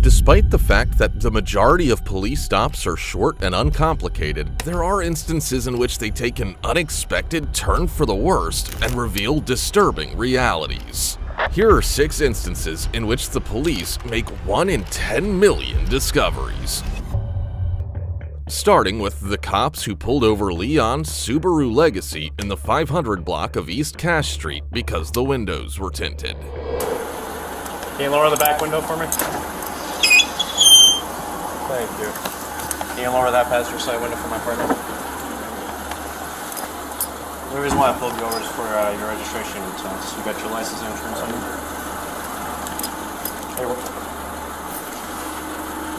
Despite the fact that the majority of police stops are short and uncomplicated, there are instances in which they take an unexpected turn for the worst and reveal disturbing realities. Here are six instances in which the police make 1 in 10 million discoveries. Starting with the cops who pulled over Leon's Subaru Legacy in the 500 block of East Cash Street because the windows were tinted. Can you lower the back window for me? Thank you. Can you lower that passenger side window for my partner? The reason why I pulled you over is for uh, your registration insurance. You got your license and insurance on you? Hey, what?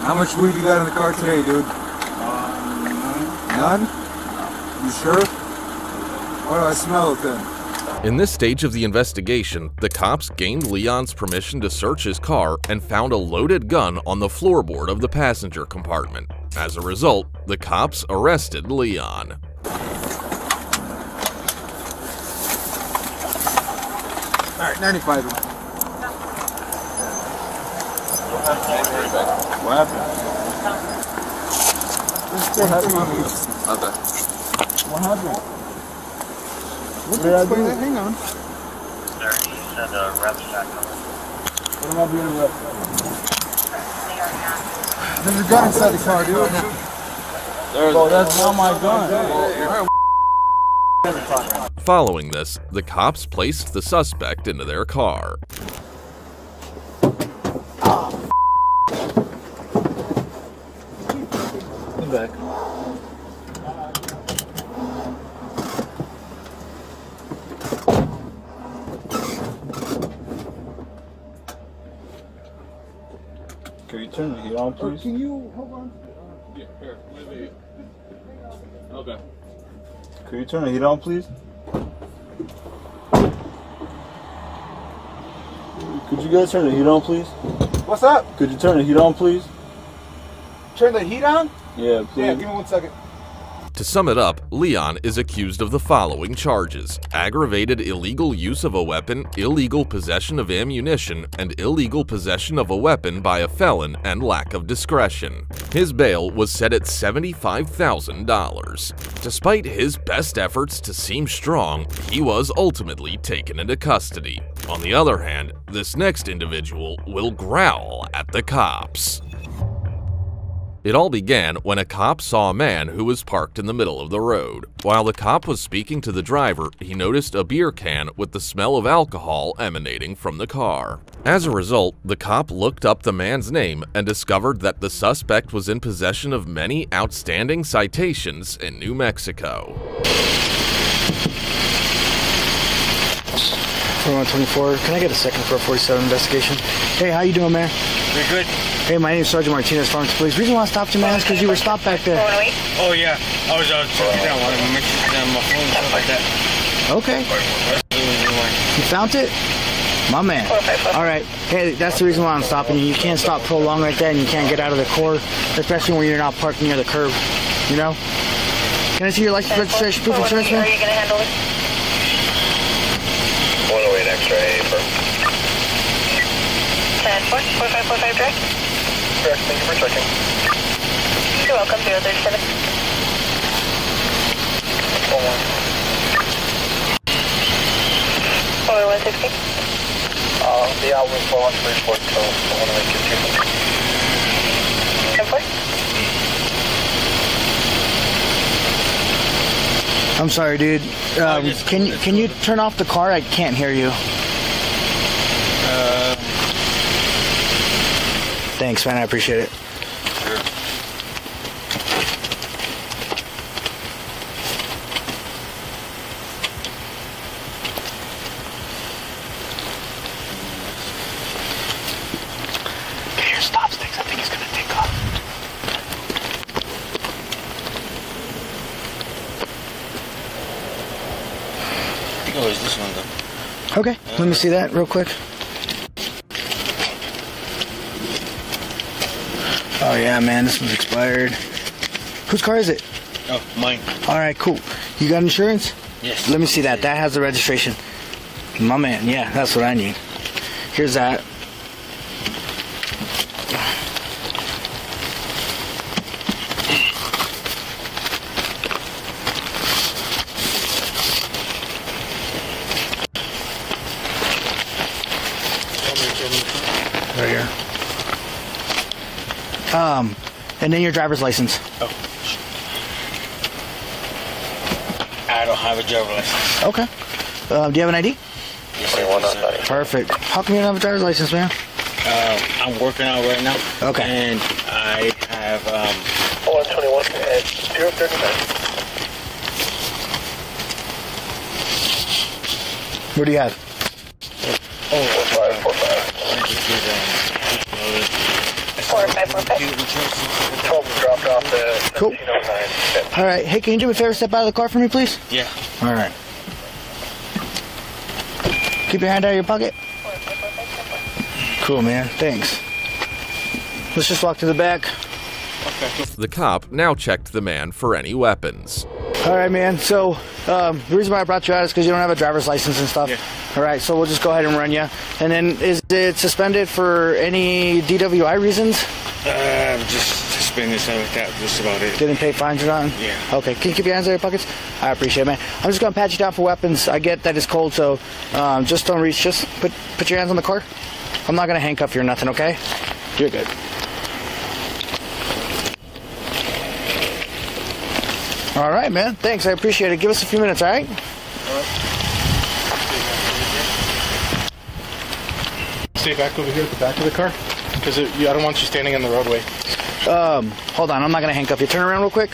How much weed you got in the car today, dude? None? None? You sure? What do I smell it then? In this stage of the investigation, the cops gained Leon's permission to search his car and found a loaded gun on the floorboard of the passenger compartment. As a result, the cops arrested Leon. Alright, 95. What happened? What happened? What happened? What did I do? Hang on. Sir, you said a rep check What am I being arrested? There's a gun inside the car, dude. Bro, oh, that's not my gun. Following this, the cops placed the suspect into their car. Come back. Turn the heat on, please? Can you hold on? Yeah, here. Maybe. Okay. Can you turn the heat on, please? Could you guys turn the heat on, please? What's up? Could you turn the heat on, please? Turn the heat on? Yeah, please. Yeah, give me one second. To sum it up, Leon is accused of the following charges aggravated illegal use of a weapon, illegal possession of ammunition, and illegal possession of a weapon by a felon and lack of discretion. His bail was set at $75,000. Despite his best efforts to seem strong, he was ultimately taken into custody. On the other hand, this next individual will growl at the cops. It all began when a cop saw a man who was parked in the middle of the road. While the cop was speaking to the driver, he noticed a beer can with the smell of alcohol emanating from the car. As a result, the cop looked up the man's name and discovered that the suspect was in possession of many outstanding citations in New Mexico. 2124. Can I get a second for a 47 investigation? Hey, how you doing, man? You're good? Hey, my name's Sergeant Martinez, Farmington Police. Reason why I stopped you, man, is because you were stopped back there. Oh, yeah. I was uh, checking down. wanted to make sure down my phone and stuff like that. Okay. You found it? My man. All right. Hey, that's the reason why I'm stopping you. You can't stop prolong like that, and you can't get out of the core, especially when you're not parked near the curb. You know? Can I see your license, registration, proof of insurance, Are man? you going to handle it? 108 extra A for 10 4, 4545 direct. correct. Thank you for checking. You're welcome, 037. Hold on. 4160. Uh, the out was low on 34, so I want to make it 10 4. I'm sorry, dude. Um, can you can you turn off the car? I can't hear you. Uh, Thanks, man. I appreciate it. Okay, here, stop sticks. I think he's gonna take off. I think it was this one, though. Okay, let me see that real quick. Oh yeah, man, this one's expired. Whose car is it? Oh, mine. All right, cool. You got insurance? Yes. Let me see that. That has the registration. My man, yeah, that's what I need. Here's that. Right here. Um, and then your driver's license. Oh. I don't have a driver's license. Okay. Um, do you have an ID? Yes, sir. Perfect. How come you don't have a driver's license, man? Uh, I'm working out right now. Okay. And I have um, 121 at 039. What do you have? Cool. All right. Hey, can you do me a favor? Step out of the car for me, please? Yeah. All right. Keep your hand out of your pocket. Cool, man. Thanks. Let's just walk to the back. Okay. The cop now checked the man for any weapons. All right, man. So um, the reason why I brought you out is because you don't have a driver's license and stuff. Yeah. All right. So we'll just go ahead and run you. And then is it suspended for any DWI reasons? Uh, just suspended stuff like that. Just about it. Didn't pay fines or nothing? Yeah. Okay. Can you keep your hands out of your pockets? I appreciate it, man. I'm just gonna pat you down for weapons. I get that it's cold, so um, just don't reach. Just put put your hands on the car. I'm not gonna handcuff you or nothing. Okay? You're good. All right, man. Thanks. I appreciate it. Give us a few minutes, all right? Stay back over here at the back of the car, because I don't want you standing in the roadway. Um, hold on. I'm not gonna handcuff you. Turn around real quick.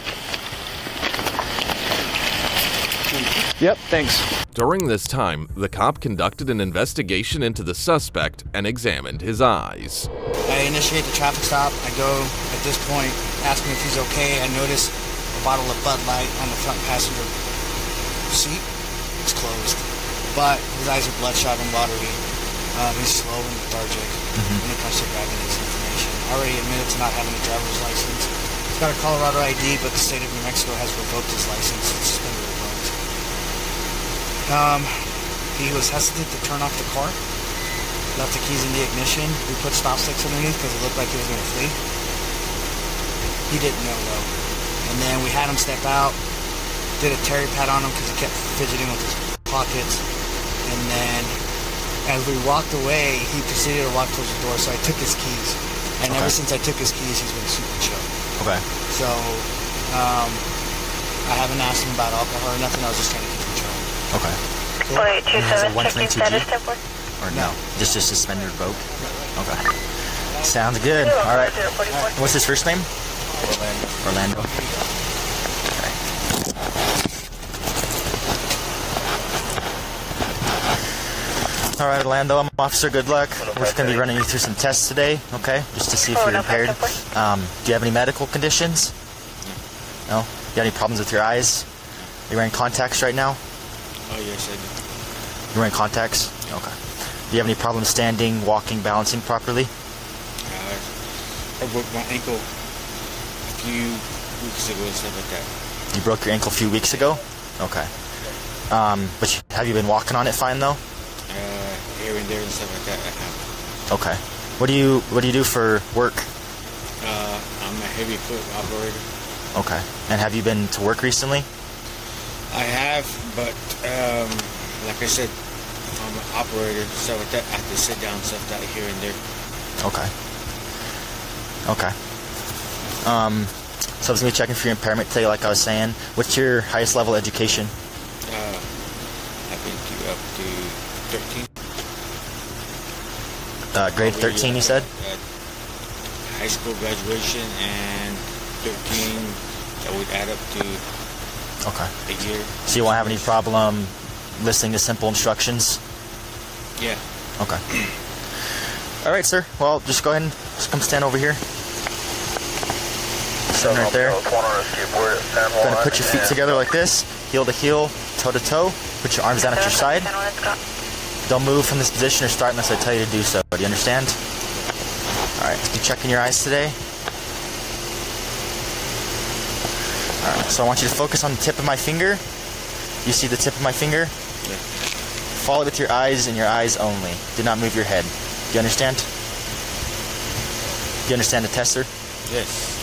Yep. Thanks. During this time, the cop conducted an investigation into the suspect and examined his eyes. I initiate the traffic stop. I go at this point, ask him if he's okay. I notice a bottle of Bud Light on the front passenger seat. It's closed, but his eyes are bloodshot and watery. Um, he's slow and lethargic when it comes to grabbing this information. Already admitted to not having a driver's license. He's got a Colorado ID, but the state of New Mexico has revoked his license. It's just been revoked. Um, he was hesitant to turn off the car left the keys in the ignition. We put stop sticks underneath because it looked like he was going to flee. He didn't know though. And then we had him step out, did a Terry pat on him because he kept fidgeting with his pockets. And then as we walked away, he proceeded to walk towards the door. So I took his keys. And ever since I took his keys, he's been super chill. Okay. So um, I haven't asked him about alcohol or nothing. I was just trying to keep him chill. Okay. Four eight two Has a seven. Checking 122G? status. Or no? Just a suspended revoke? Okay. Sounds good. All right. What's his first name? Orlando. All right, Orlando. I'm Officer Good Luck. We're just gonna be running you through some tests today, okay? Just to see if you're impaired. Um, do you have any medical conditions? No. You got any problems with your eyes? Are you wearing contacts right now? Oh yes, I do. You're wearing contacts? Okay. Do you have any problems standing, walking, balancing properly? Uh, I broke my ankle a few weeks ago and stuff like that. You broke your ankle a few weeks ago? Okay. Um, but you, have you been walking on it fine though? And there and stuff like that. I have. Okay. What do you What do you do for work? Uh, I'm a heavy foot operator. Okay. And have you been to work recently? I have, but um, like I said, I'm an operator, so like that. I have to sit down stuff that here and there. Okay. Okay. Um, so I was gonna be checking for your impairment today, like I was saying. What's your highest level education? Uh, I've been to up to 13. Uh, grade 13, you said? high school graduation and 13. That would add up to Okay. a year. So you won't have any problem listening to simple instructions? Yeah. Okay. All right, sir. Well, just go ahead and just come stand over here. Stand right there. Going to put your feet together like this, heel to heel, toe to toe. Put your arms down at your side. Don't move from this position or start unless I tell you to do so. Do you understand? All right. You checking your eyes today? All right. So I want you to focus on the tip of my finger. You see the tip of my finger? Yeah. Follow it with your eyes and your eyes only. Do not move your head. Do you understand? Do you understand the tester? Yes.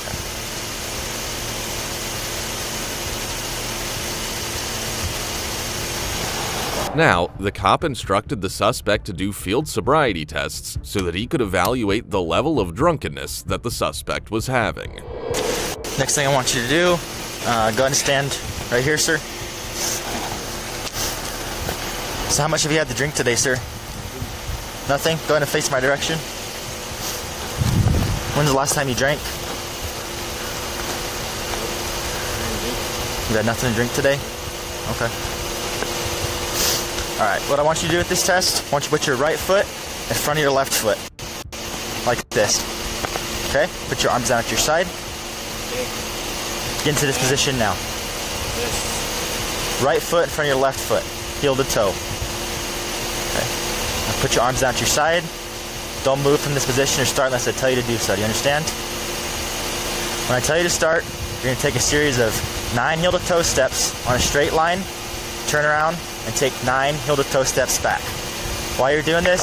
Now, the cop instructed the suspect to do field sobriety tests so that he could evaluate the level of drunkenness that the suspect was having. Next thing I want you to do, uh, go and stand right here, sir. So how much have you had to drink today, sir? Nothing? Go ahead and face my direction. When's the last time you drank? You had nothing to drink today? Okay. Alright, what I want you to do with this test, I want you to put your right foot in front of your left foot. Like this. Okay? Put your arms down at your side. Get into this position now. Right foot in front of your left foot. Heel to toe. Okay. Now put your arms down at your side. Don't move from this position or start unless I tell you to do so. Do you understand? When I tell you to start, you're going to take a series of nine heel to toe steps on a straight line, turn around, and take nine heel to toe steps back. While you're doing this,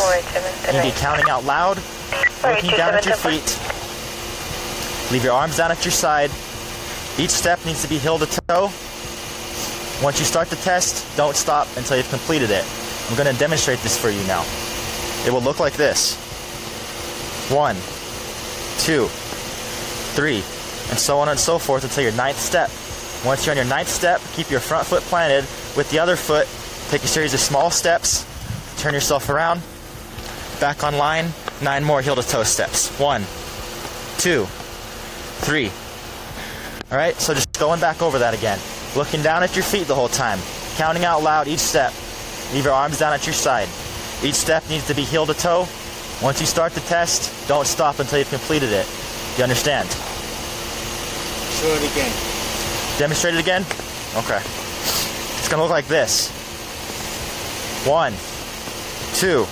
you need to be counting out loud, looking down at your feet. Leave your arms down at your side. Each step needs to be heel to toe. Once you start the test, don't stop until you've completed it. I'm going to demonstrate this for you now. It will look like this. One, two, three, and so on and so forth until your ninth step. Once you're on your ninth step, keep your front foot planted with the other foot. Take a series of small steps. Turn yourself around. Back on line. Nine more heel to toe steps. One, two, three. All right, so just going back over that again. Looking down at your feet the whole time. Counting out loud each step. Leave your arms down at your side. Each step needs to be heel to toe. Once you start the test, don't stop until you've completed it. You understand? Show it again. Demonstrate it again? Okay. It's gonna look like this. One, two,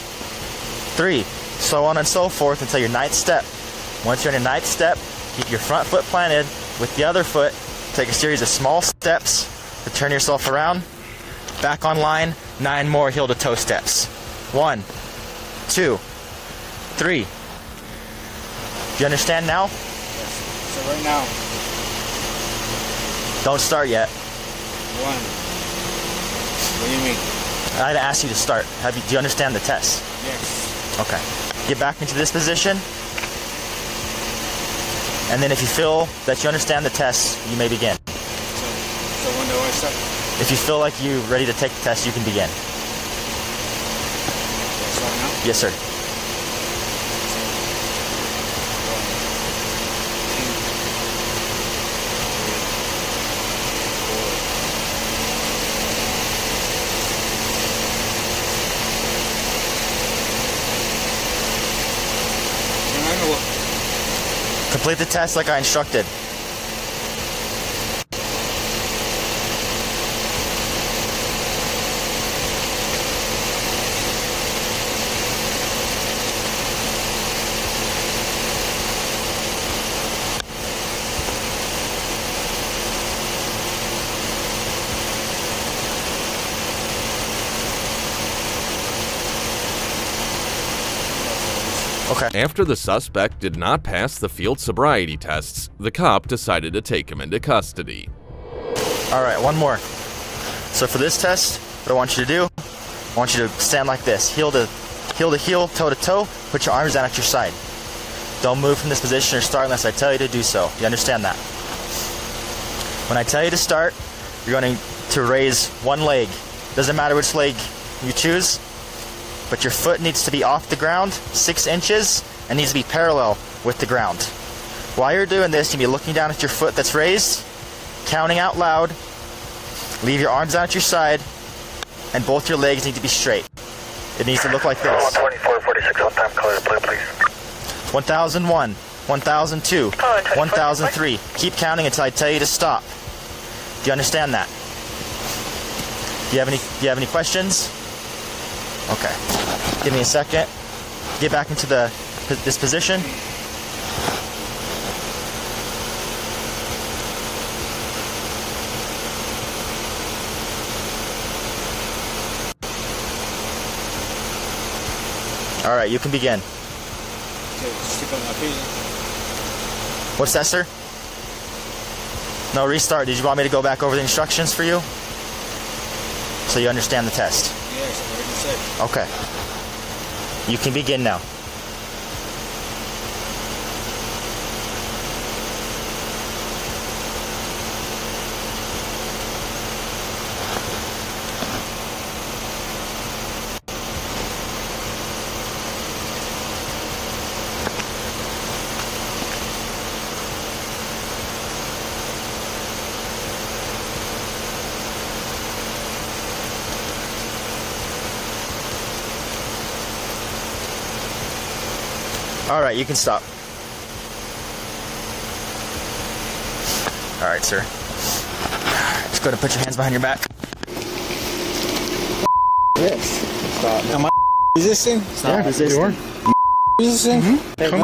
three, so on and so forth until your ninth step. Once you're in your ninth step, keep your front foot planted with the other foot. Take a series of small steps to turn yourself around. Back on line, nine more heel to toe steps. One, two, three. Do you understand now? Yes. So right now, Don't start yet. one. What do you mean? I had to ask you to start. Have you, do you understand the test? Yes. Okay. Get back into this position. And then if you feel that you understand the test, you may begin. So, so when do I start? If you feel like you're ready to take the test, you can begin. Yes, right now? Yes, sir. Complete the test like I instructed. Okay. After the suspect did not pass the field sobriety tests, the cop decided to take him into custody. All right, one more. So for this test, what I want you to do, I want you to stand like this, heel to heel to heel, toe to toe. Put your arms down at your side. Don't move from this position or start unless I tell you to do so. You understand that? When I tell you to start, you're going to raise one leg. Doesn't matter which leg you choose, but your foot needs to be off the ground six inches and needs to be parallel with the ground. While you're doing this, you'll be looking down at your foot that's raised, counting out loud. Leave your arms out at your side, and both your legs need to be straight. It needs to look like this. 12446 on time, clear, blue, please. 1001, 1002, 1003. Keep counting until I tell you to stop. Do you understand that? Do you have any do you have any questions? Okay. Give me a second. Get back into the this position. All right, you can begin. to stick on my prison. What's that, sir? No, restart. Did you want me to go back over the instructions for you? So you understand the test? Yes, I already said. Okay. You can begin now. All right, you can stop. All right, sir. Just go to put your hands behind your back. This. Stop. Am I resisting? Stop yeah, resisting. You are. Resisting? Mm-hmm. Hey, Come.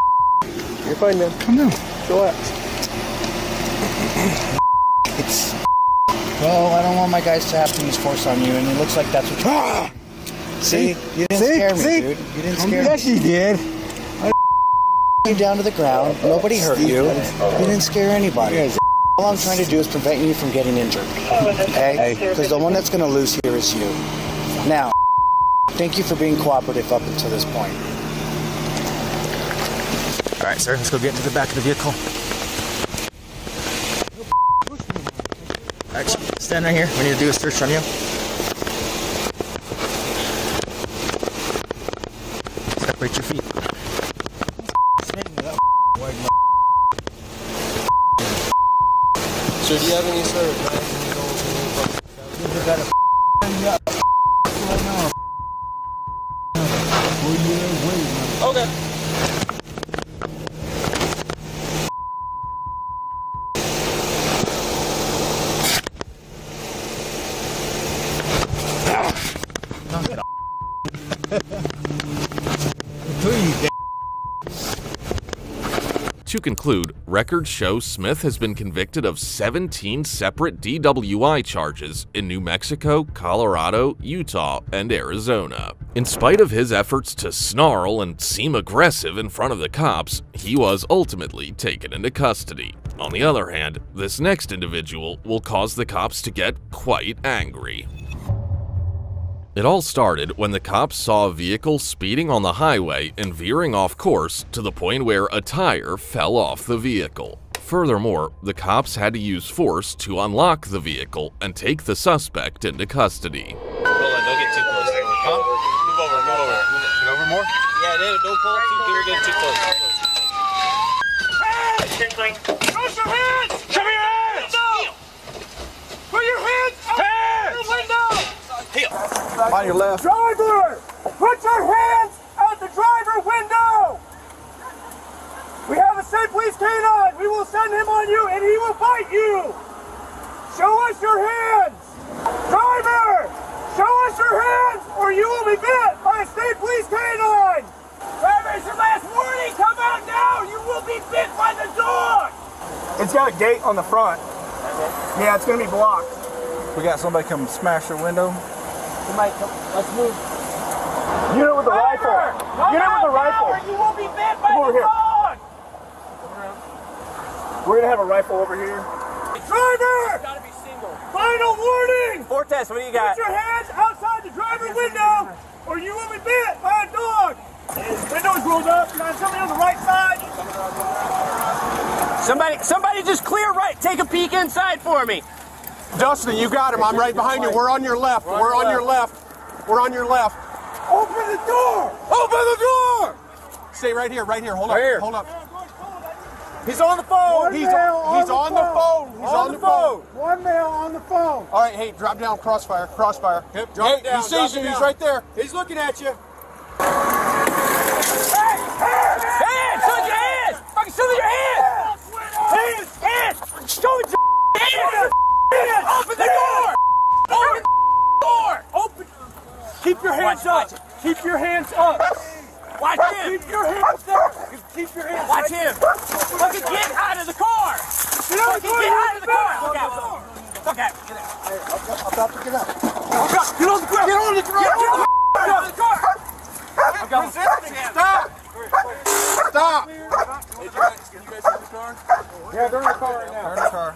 You're fine, man. Come down. Relax. Well, I don't want my guys to have to use force on you, and it looks like that's what. you. Ah. See, you didn't See? scare me, See? dude. You didn't Come scare Yes, me. you did. You down to the ground. Nobody hurt you. You didn't scare anybody. All I'm trying to do is prevent you from getting injured. Okay? Because the one that's going to lose here is you. Now, thank you for being cooperative up until this point. All right, sir. Let's go get into the back of the vehicle. All right, stand right here. We need to do a search on you. Separate your feet. So do you have any sort of Okay. To conclude, records show Smith has been convicted of 17 separate DWI charges in New Mexico, Colorado, Utah, and Arizona. In spite of his efforts to snarl and seem aggressive in front of the cops, he was ultimately taken into custody. On the other hand, this next individual will cause the cops to get quite angry. It all started when the cops saw a vehicle speeding on the highway and veering off course to the point where a tire fell off the vehicle. Furthermore, the cops had to use force to unlock the vehicle and take the suspect into custody. Hold on, don't get too close. Huh? Move over, move over. Get over more? Yeah, don't don't pull too You're getting too close. Your hands! Show me your hands! Put your hands out the window! On your left. Driver! Put your hands out the driver window! We have a state police canine! We will send him on you and he will bite you! Show us your hands! Driver! Show us your hands or you will be bit by a state police canine! Driver, it's your last warning! Come out now! You will be bit by the dog! It's got a gate on the front. Yeah, it's gonna be blocked. We got somebody come smash your window. You might come. Let's move. Unit with the rifle. Come Unit with out the rifle. or you will be bit by Come over the here. dog! We're gonna have a rifle over here. Driver! Gotta be single. Final warning! Fortest, what do you got? Put your hands outside the driver window, or you will be bit by a dog. Windows rolled up. You got somebody on the right side. Somebody, somebody just clear right. Take a peek inside for me. Dustin, you got him. I'm right behind you. We're on your left. We're on your left. We're on your left. Open the door! Open the door! Stay right here, right here. Hold up. Right here. Hold up. He's on the phone. He's, he's on the phone. He's on the phone. One male on the phone. All right, hey, drop down, crossfire, crossfire. Yep, drop hey, down, He sees you. He's right there. He's looking at you. Hey, hands! Hands! Show your hands! Fucking show me your hands! Hands! Hands! Show me your hands! Hands! Open the door! Open the door! Open. Keep your hands Watch- up. Keep your hands up. Watch him! Keep your hands there. Keep your hands. Up! Watch right him! Fucking get out of the car! Get out of the Fucking car. get out of the car! Look out out! the door. Look out! I'm about to get out. Get on the ground. Get on the ground. Get on the ground. Get out of the car! Stop. Stop! Hey, you guys, you guys in the car? Yeah, they're in the car right now. They're in the car.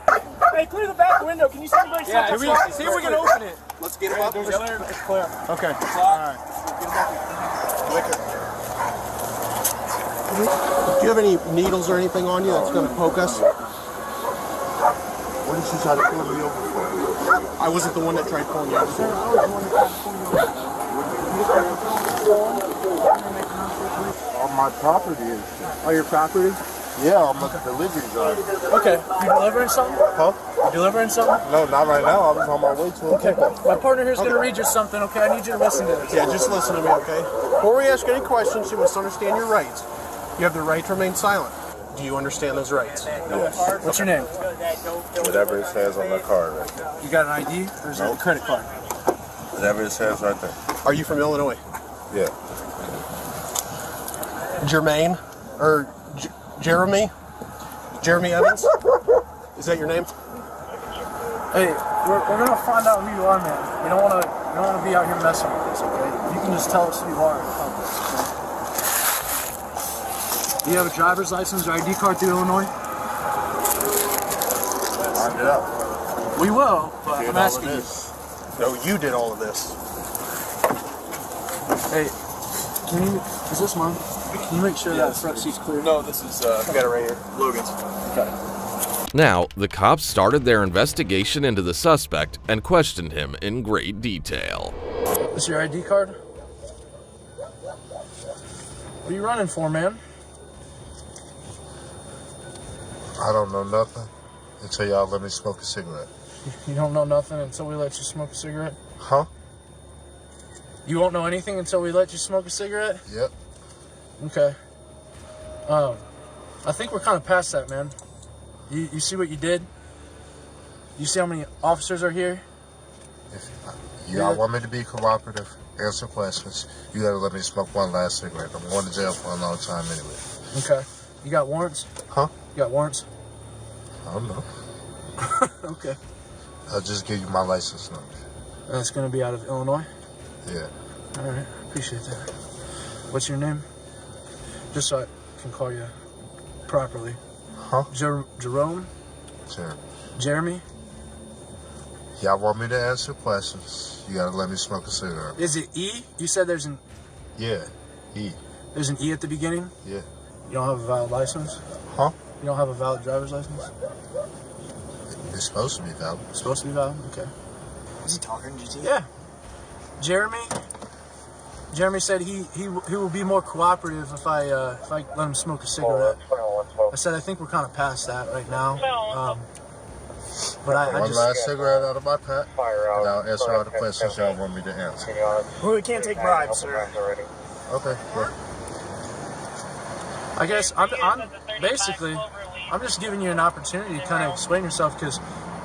Hey, clear the back window. Can you see anybody Yeah, can we see if we can open it? Let's get him up. It's clear. It's clear. Okay. All right. Do you have any needles or anything on you that's going to poke us? What did you try to pull me over for? I wasn't the one that tried pulling you over. On my property is. Oh, your property? Yeah, I'm a delivery driver. Okay. You delivering something? Huh? You delivering something? No, not right now. I was on my way to a Okay. pickup. My partner here's gonna read you something. Okay. I need you to listen to this. Yeah, just listen to me, okay? Before we ask any questions, you must understand your rights. You have the right to remain silent. Do you understand those rights? Yes. What's your name? Whatever it says on the card right there. You got an ID or is it a credit card? Whatever it says right there. Are you from Illinois? Yeah. Jermaine? Or J- Jeremy? Jeremy Evans? Is that your name? Hey, we're, we're gonna find out who you are, man. We don't wanna we don't wanna be out here messing with this, okay? You can just tell us who you are. okay? Do you have a driver's license or ID card through Illinois? Find it out. We will, but I'm asking you. this. No, you did all of this. Hey, can you? Is this mine? Can you make sure that front seat's clear? No, this is, uh, I got it right here. Logan's. Okay. Now, the cops started their investigation into the suspect and questioned him in great detail. This your ID card? What are you running for, man? I don't know nothing until y'all let me smoke a cigarette. You don't know nothing until we let you smoke a cigarette? Huh? You won't know anything until we let you smoke a cigarette? Yep. Okay. Um, I think we're kind of past that, man. You, you see what you did? You see how many officers are here? You all want me to be cooperative, answer questions. You gotta let me smoke one last cigarette. I'm going to jail for a long time anyway. Okay. You got warrants? Huh? You got warrants? I don't know. okay. I'll just give you my license number. That's going to be out of Illinois? Yeah. All right. Appreciate that. What's your name? Just so I can call you properly. Huh? Jer- Jerome? Jeremy. Jeremy? Y'all want me to answer questions? You gotta let me smoke a cigarette. Is it E? You said there's an Yeah. E. there's an E at the beginning? Yeah. You don't have a valid license? Huh? You don't have a valid driver's license? It's supposed to be valid. It's supposed to be valid? Okay. Is he talking to GT? Yeah. Jeremy. Jeremy said he he he will be more cooperative if I uh, if I let him smoke a cigarette. I said I think we're kind of past that right now. Um, but I, I One just last cigarette out of my pack, and I'll answer all the questions y'all want me to answer. Well, we can't take bribes, sir. Okay. Well, I guess I'm, I'm basically I'm just giving you an opportunity to kind of explain yourself because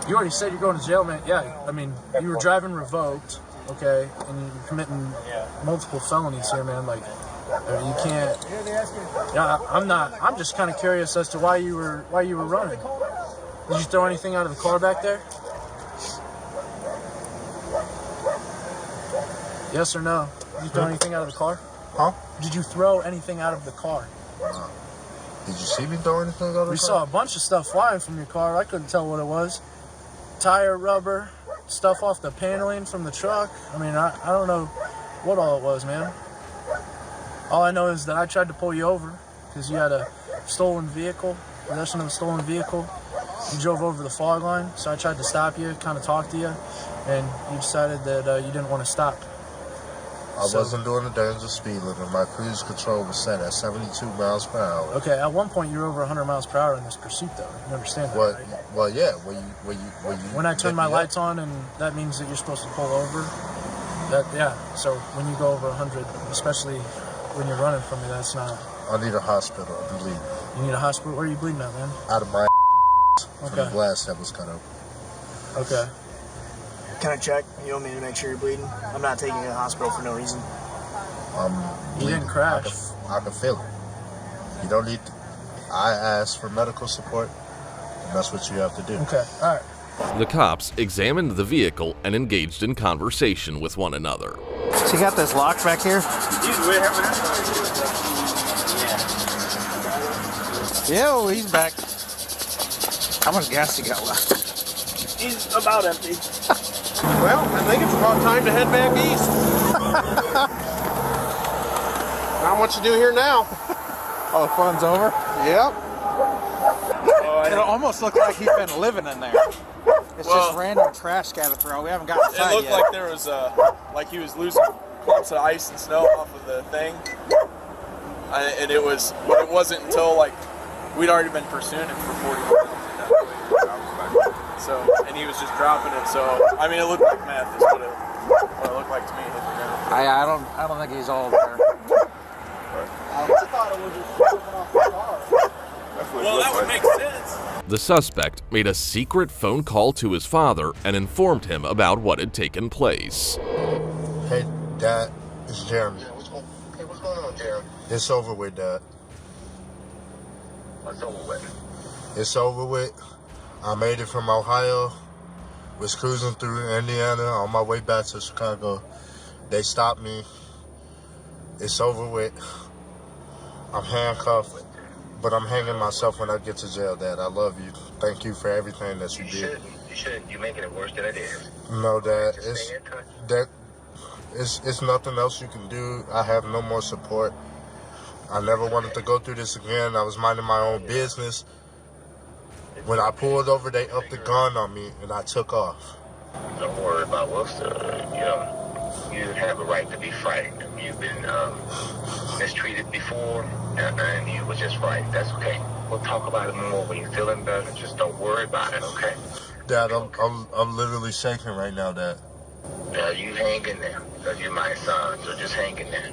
you already said you're going to jail, man. Yeah, I mean you were driving revoked, okay, and you're committing multiple felonies here, man. Like you can't. Yeah, I'm not. I'm just kind of curious as to why you were why you were running. Did you throw anything out of the car back there? Yes or no? Did you throw hmm? anything out of the car? Huh? Did you throw anything out of the car? did you see me throw anything out of the We car? We saw a bunch of stuff flying from your car. I couldn't tell what it was. Tire rubber, stuff off the paneling from the truck. I mean, I, I don't know what all it was, man. All I know is that I tried to pull you over because you had a stolen vehicle, possession of a stolen vehicle. You drove over the fog line, so I tried to stop you, kind of talk to you, and you decided that uh, you didn't want to stop. I So- wasn't doing the dangerous speed limit. My cruise control was set at 72 miles per hour. Okay, at one point you were over 100 miles per hour in this pursuit, though. You understand that, Well, right? well, yeah. When you, when you, when you. When I turn my me up, lights on, and that means that you're supposed to pull over. That yeah. So when you go over 100, especially when you're running from me, that's not. I need a hospital. I'm bleeding You need a hospital. Where are you bleeding at, man? out of my from the Okay. glass that was cut open. Okay. Can I check? You want me to make sure you're bleeding? I'm not taking you to the hospital for no reason. Um, I'm You bleeding. didn't crash. I can, I can feel it. You don't need. To, I asked for medical support, and that's what you have to do. Okay. All right. The cops examined the vehicle and engaged in conversation with one another. So you got this locked back here? Yeah, well, he's back. How much gas you got left? He's about empty. Well, I think it's about time to head back east. Not much to do here now. Oh, the fun's over? Yep. It almost looked like he's been living in there. It's Well- just random trash scattered throughout. We haven't gotten It inside looked yet. like there was uh, like he was losing clumps of ice and snow off of the thing, I, and it was. But it wasn't until like we'd already been pursuing him for 40 minutes. and that's when he bounced back. So and he was just dropping it. So I mean, it looked like meth. Is what it, what it looked like to me. I, I don't I don't think he's all there. Well, that would make sense. The suspect made a secret phone call to his father and informed him about what had taken place. Hey, Dad, it's Jeremy. Hey, what's going on, Jeremy? It's over with, Dad. What's over with? It's over with. I made it from Ohio. Was cruising through Indiana on my way back to Chicago. They stopped me. It's over with. I'm handcuffed, but I'm hanging myself when I get to jail, Dad. I love you. Thank you for everything that you You did. shouldn't. You shouldn't. You're making it worse than it is. No, Dad. Just It's stay in touch. that. It's it's nothing else you can do. I have no more support. I never wanted to go through this again. I was minding my own business. When I pulled over, they upped the gun on me, and I took off. Don't worry about Worcester. You know, you have a right to be frightened. You've been um, mistreated before, and, and you were just frightened. That's okay. We'll talk about it more when you're feeling better. Just don't worry about it, okay? Dad, I'm I'm, I'm literally shaking right now, Dad. Now you hang in there, because you're my son, so just hang in there.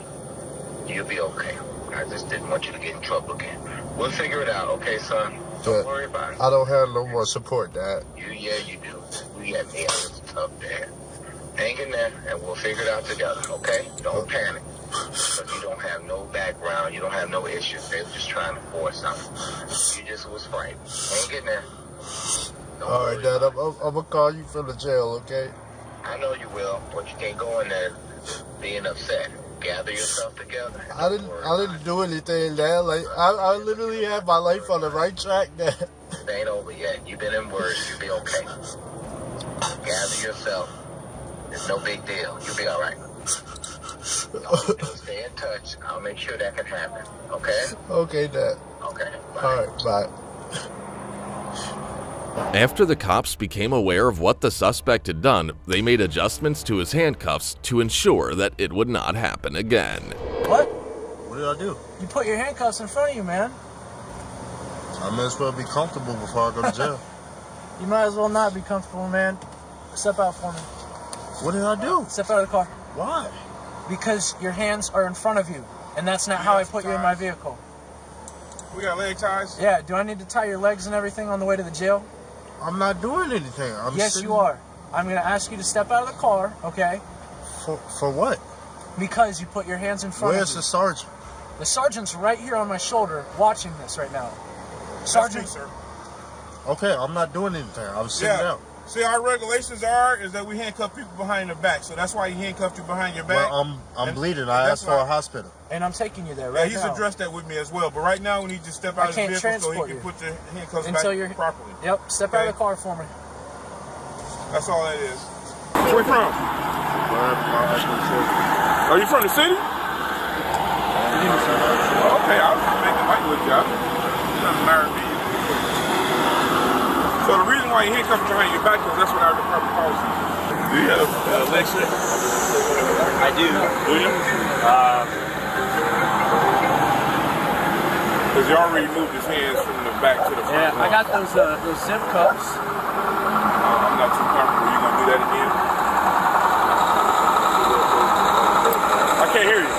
You'll be okay. I just didn't want you to get in trouble again. We'll figure it out, okay, son? Don't worry about it. I don't have no more support, Dad. You, yeah, you do. We got me tough there. Hang in there, and we'll figure it out together, okay? Don't oh. panic. Because you don't have no background, you don't have no issues. They were just trying to force something. You just was frightened. Hang in there. Don't All right, Dad. I'm, I'm, I'm gonna call you from the jail, okay? I know you will, but you can't go in there being upset. Gather yourself together. I didn't I didn't do anything, Dad. Like I, I literally had my life on the right track, Dad. It ain't over yet. You've been in worse. You'll be okay. Gather yourself. It's no big deal. You'll be all right. Stay in touch. I'll make sure that can happen. Okay? Okay, Dad. Okay. All right, bye. After the cops became aware of what the suspect had done, they made adjustments to his handcuffs to ensure that it would not happen again. What? What did I do? You put your handcuffs in front of you, man. I may as well be comfortable before I go to jail. You might as well not be comfortable, man. Step out for me. What did I do? Step out of the car. Why? Because your hands are in front of you, and that's not how I put you in my vehicle. We got leg ties. Yeah, do I need to tie your legs and everything on the way to the jail? I'm not doing anything. I'm yes, sitting- you are. I'm going to ask you to step out of the car, okay? For, for what? Because you put your hands in front Where's of the you. sergeant? The sergeant's right here on my shoulder watching this right now. Sergeant, sir. Okay, I'm not doing anything. I'm sitting Yeah. down. See, our regulations are is that we handcuff people behind the back, so that's why he handcuffed you behind your back. Well, I'm I'm And- bleeding. and I asked for a hospital. and I'm taking you there right Yeah, right he's now. addressed that with me as well. But right now, we need you to step I out of the vehicle so he can you. put the handcuffs Until back you're properly. Yep, step out of the car for me. That's all that is. Where you from? Are you from the city? Okay, I was just making light with you. You doesn't marry me. So the reason why you handcuffed behind your back is that's what our department policy is. Do you have uh, leg slip? I do. Do you? Uh, Because you already moved his hands from the back to the front. yeah, I got those uh, those zip cuffs. Uh, I'm not too comfortable. You gonna do that again? I can't hear you.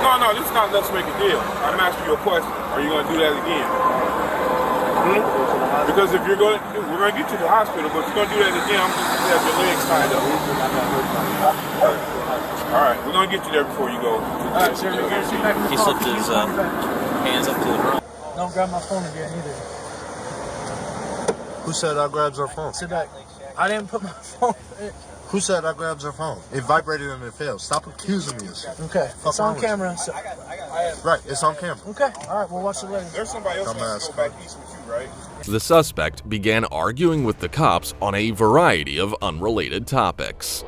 No, no, this is not let's make a deal. I'm asking you a question. Are you gonna do that again? Hmm? Because if you're going, we're gonna get you to the hospital, but if you're gonna do that again, I'm just gonna have your legs tied up. All right, we're gonna get you there before you go. all right He slipped his uh, hands up to the front. Don't grab my phone again either. Who said I grabbed her phone? Sit back. I didn't put my phone. Who said I grabbed her phone? It vibrated and it failed. Stop accusing me of shit. Okay, Fuck it's on wrong with you? camera. So, Right, it's on camera. Okay, all right, we'll watch it later. There's somebody else Dumbass. Wants to go back east with you, right? The suspect began arguing with the cops on a variety of unrelated topics.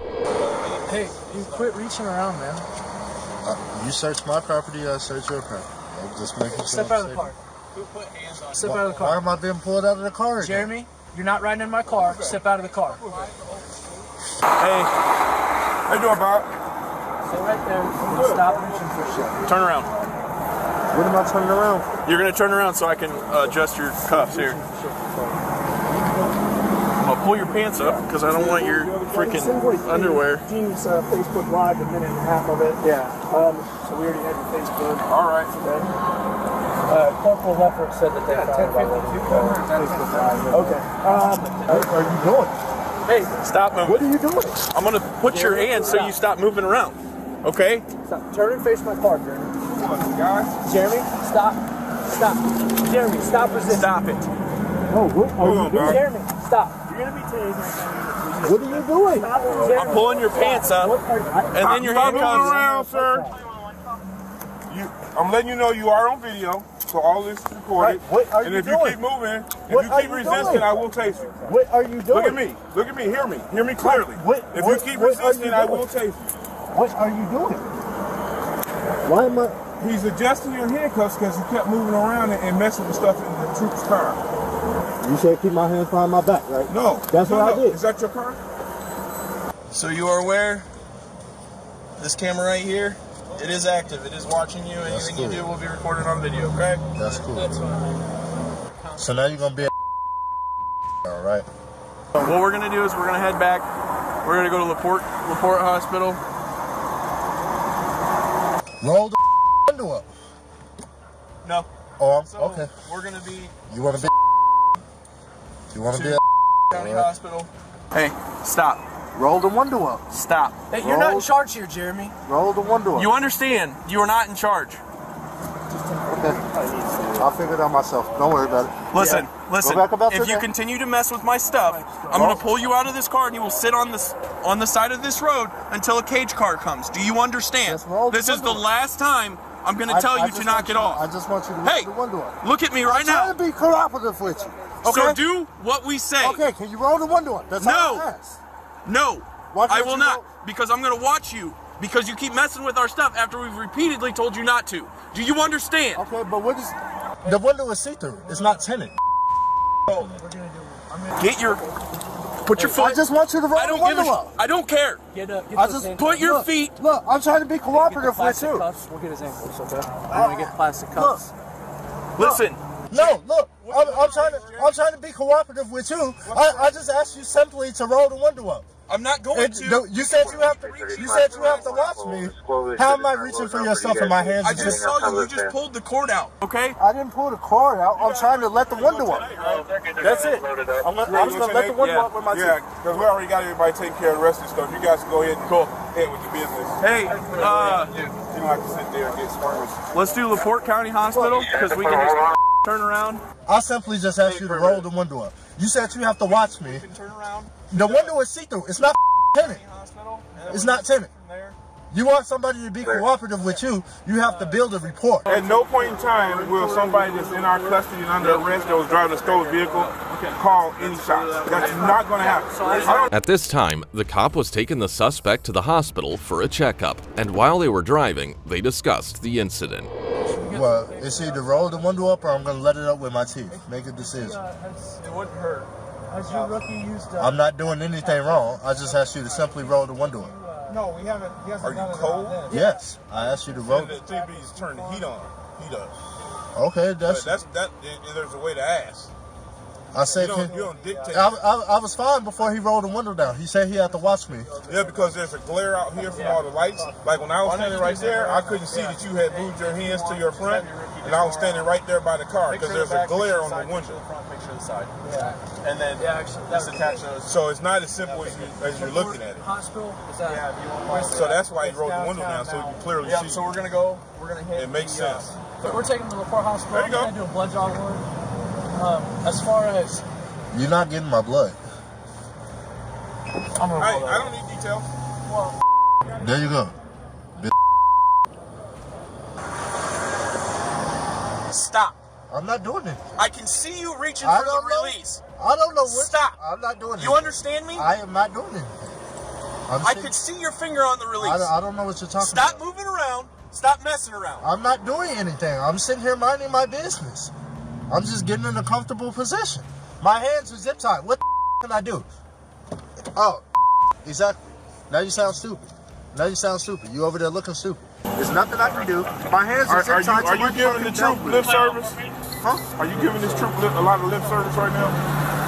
Hey, you quit reaching around, man. Uh, you search my property, I search your property. I'm just making sure. Step out of the car. Who put hands on Step out of the car. Why am I being pulled out of the car? again? Jeremy, you're not riding in my car. Step out of the car. Hey, how you doing, Bob? Stay right there. Stop reaching for shit. Turn around. What am I turning around? You're gonna turn around so I can uh, adjust your cuffs here. I'm gonna pull your pants up because I don't want your freaking underwear. Teams uh, Facebook Live, a minute and a half of it. Yeah. Um, so we already had your Facebook. All right. Okay. Uh, Corporal Leffert said that they Yeah, found 1052 Okay. Um, What are you doing? Hey, stop moving. what are you doing? I'm gonna put your hands so you stop moving around. Okay? Stop. Turn and face my car, Jeremy. Guys, Jeremy, stop. Stop. Jeremy, stop resisting. Stop it. Oh, what Hold on, Bob. Jeremy, stop. You're gonna be tased. What are you doing? Stop, Jeremy. I'm pulling your pants up, are, I, and then your Stop moving around, sir. You, I'm letting you know you are on video, so all this is recorded. Right, what are and you if doing? you keep moving, if What you keep you resisting, doing? I will tase you. what are you doing? Look at me. Look at me. Hear me. Hear me clearly. What- if you keep resisting, you I will tase you. What are you doing? Why am I? He's adjusting your handcuffs because he kept moving around and, and messing with stuff in the troops' car. You said keep my hands behind my back, right? No. That's no, what I did. Is that your car? So you are aware, this camera right here, it is active. It is watching you. Anything you do will be recorded on video. Okay? That's cool. That's fine. So now you're gonna be a all right. What we're gonna do is we're gonna head back. We're gonna go to Laporte Laporte Hospital. Roll the window up. No. Oh, I'm, So okay. we're gonna be You wanna be? You wanna be? to A, County Alright. Hospital. Hey, stop. roll the window up. Stop. Hey, you're not in charge here, Jeremy. Roll the window up. You understand? You are not in charge. Okay. I'll figure it out myself. Don't worry about it. Listen, listen. Back about if you day. continue to mess with my stuff, I'm gonna pull you out of this car and you will sit on this on the side of this road until a cage car comes. Do you understand? This is the last time I'm gonna tell I you just to knock it off. I just want you to Hey, roll the window up. Look at me right I'm trying now. to be cooperative with you. Okay. So do what we say. Okay, can you roll the window up? That's No. I. No, I will you not roll- because I'm gonna watch you because you keep messing with our stuff after we've repeatedly told you not to. Do you understand? Okay, but what is the window is see-through? It's not tinted. Get your put your foot. I just want you to roll I don't the give a window sh- up. I don't care. Get up. Get I just. Put your Look, feet. Look, I'm trying to be cooperative with you. cuffs. We'll get his ankles, okay? Uh, We're gonna get plastic cuffs. Listen. No, look, I'm, I'm trying to I'm trying to be cooperative with you. I, I just asked you simply to roll the window up. I'm not going And to. the- you said you have to. You said you have to watch me. How am I reaching for your stuff in my hands? I just saw you. You just pulled the cord out. Okay. I didn't pull the cord out. I'm trying to let the window up. That's it. I'm, gonna, I'm just gonna let the window Yeah. up with my Yeah, because we already got everybody taking care of the rest of the stuff. You guys can go ahead and go ahead with your business. Hey, uh, You don't have to sit there and get smart. let's do Laporte County Hospital because we can just turn around. I simply just asked you to roll the window up. You said you have to watch me. Turn around. The window is see-through. It's not tinted. Hospital. It's not tinted. there. You want somebody to be cooperative with you, you have to build a report. At no point in time will somebody that's in our custody and under arrest that was driving a stolen vehicle call any shots. That's not going to happen. At this time, the cop was taking the suspect to the hospital for a checkup, and while they were driving, they discussed the incident. Well, it's either roll the window up or I'm gonna let it up with my teeth. Make a decision. It wouldn't hurt. Has your rookie used uh, I'm not doing anything wrong. I just asked you to simply roll the window up. No, we haven't. He hasn't Are you cold? Yes, I asked you to roll. The TV's turn the heat on. He does. Okay, But that's. that's that. There's a way to ask. I said. You don't, you don't dictate. I, I, I was fine before he rolled the window down. He said he had to watch me. Yeah, because there's a glare out here from all the lights. Like when I was standing right there, I couldn't see that you had moved your hands to your front, and I was standing right there by the car because there's a glare on the window. Picture the side. Yeah. And then yeah, actually, just attach those. So it's not as simple as you as you're looking at it. hospital? Is that? Yeah, you want So that's why he rolled the window down so you can clearly Yeah. see. So we're gonna go. We're gonna hit. It makes the, uh, sense. So we're taking him to the Laporte Hospital. There you go. We're gonna do a blood draw on him. Um, as far as You're not getting my blood. I'm gonna Hey, roll I don't need details. Well, There you go. Stop. I'm not doing it. I can see you reaching I for the know. release. I don't know what. Stop. I'm not doing it. You understand me? I am not doing it. I'm I could see your finger on the release. I, don't- I don't know what you're talking Stop about. moving around. Stop messing around. I'm not doing anything. I'm sitting here minding my business. I'm just getting in a comfortable position. My hands are zip tied. What the can I do? Oh, exactly. Now you sound stupid. Now you sound stupid. You over there looking stupid. There's nothing I can do. My hands are, Are, zip are you tied. are you giving the fucking troop lip service? Huh? Are you giving this troop a lot of lip service right now?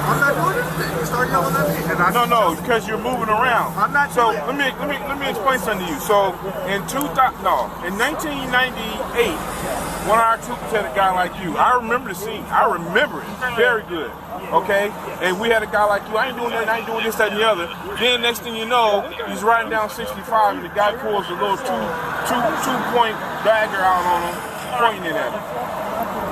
I'm not doing anything. You start yelling at me. And I No, no, because you're moving around. I'm not So doing let me let me let me explain something to you. So in 2000, no, in 1998, one of our troopers had a guy like you. I remember the scene. I remember it very good. Okay, and we had a guy like you. I ain't doing nothing. I ain't doing this, that, and the other. Then next thing you know, he's riding down 65, and the guy pulls a little two two two point dagger out on him, pointing it at him.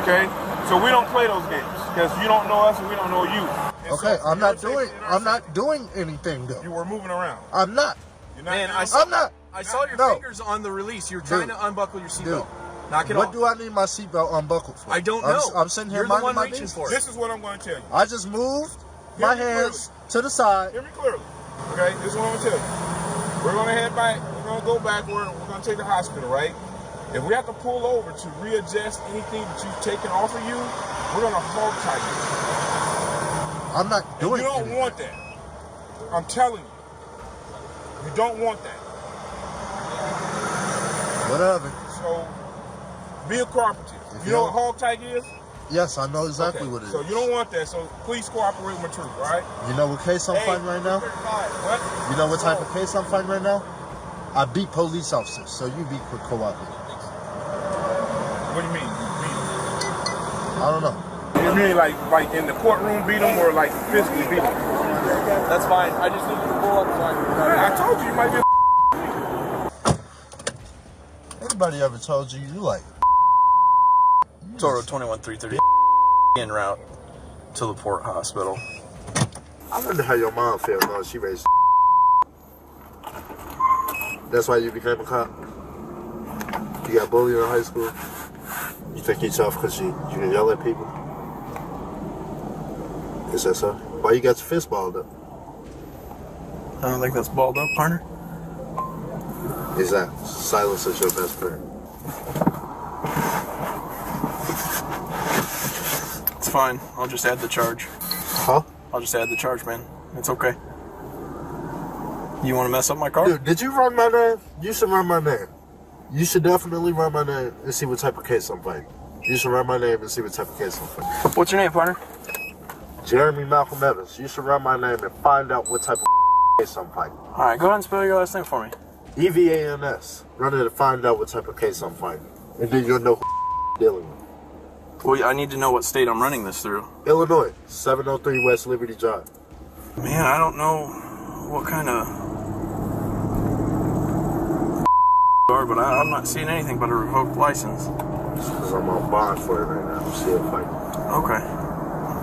Okay, so we don't play those games because you don't know us and we don't know you. Okay, I'm not doing. I'm not doing anything though. You were moving around. I'm not. Man, I saw, I'm not. I saw your No. fingers on the release. You're trying Dude. to unbuckle your Dude, seatbelt. Knock it what off. do I need my seatbelt unbuckled for? I don't I'm, know. I'm sitting here You're the minding one my reaching business. for it. This is what I'm going to tell you. I just moved my me hands to the side. Hear me clearly. Okay, this is what I'm gonna tell you. We're gonna head back. We're gonna go backward. We're gonna take the hospital, right? If we have to pull over to readjust anything that you've taken off of you, we're gonna hog tie you. I'm not And doing you don't anything. want that. I'm telling you. You don't want that. Whatever. So be a cooperative. If you know what hog tie is? Yes, I know exactly Okay, what it is. So you don't want that. So please cooperate with all right? You know what case I'm Hey, fighting right now? What? You know what type of case I'm fighting right now? I beat police officers, so you be cooperative. What do you mean? I don't know. You mean like like in the courtroom beat them or like physically beat them? That's fine. I just need you to pull up so I. I told you you might be. Anybody ever told you you like Toro 21330 en route to the port hospital. I wonder how your mom felt knowing she raised. That's why you became a cop. You got bullied in high school. You think tough because you you can yell at people. Is that so? Why you got your fist balled up? I don't think that's balled up, partner. Is that Silence is your best friend. It's fine. I'll just add the charge. Huh? I'll just add the charge, man. It's okay. You want to mess up my car? Dude, did you run my name? You should run my name. You should definitely run my name and see what type of case I'm fighting. You should run my name and see what type of case I'm fighting. What's your name, partner? Jeremy Malcolm Evans. You should run my name and find out what type of case I'm fighting. All right, go ahead and spell your last name for me. E V A N S. Run it and find out what type of case I'm fighting. And then you'll know who dealing with. Well, I need to know what state I'm running this through. Illinois, 703 West Liberty Drive. Man, I don't know what kind of are, but I, I'm not seeing anything but a revoked license. Because I'm on bond for it right now. I'm still fighting. Okay.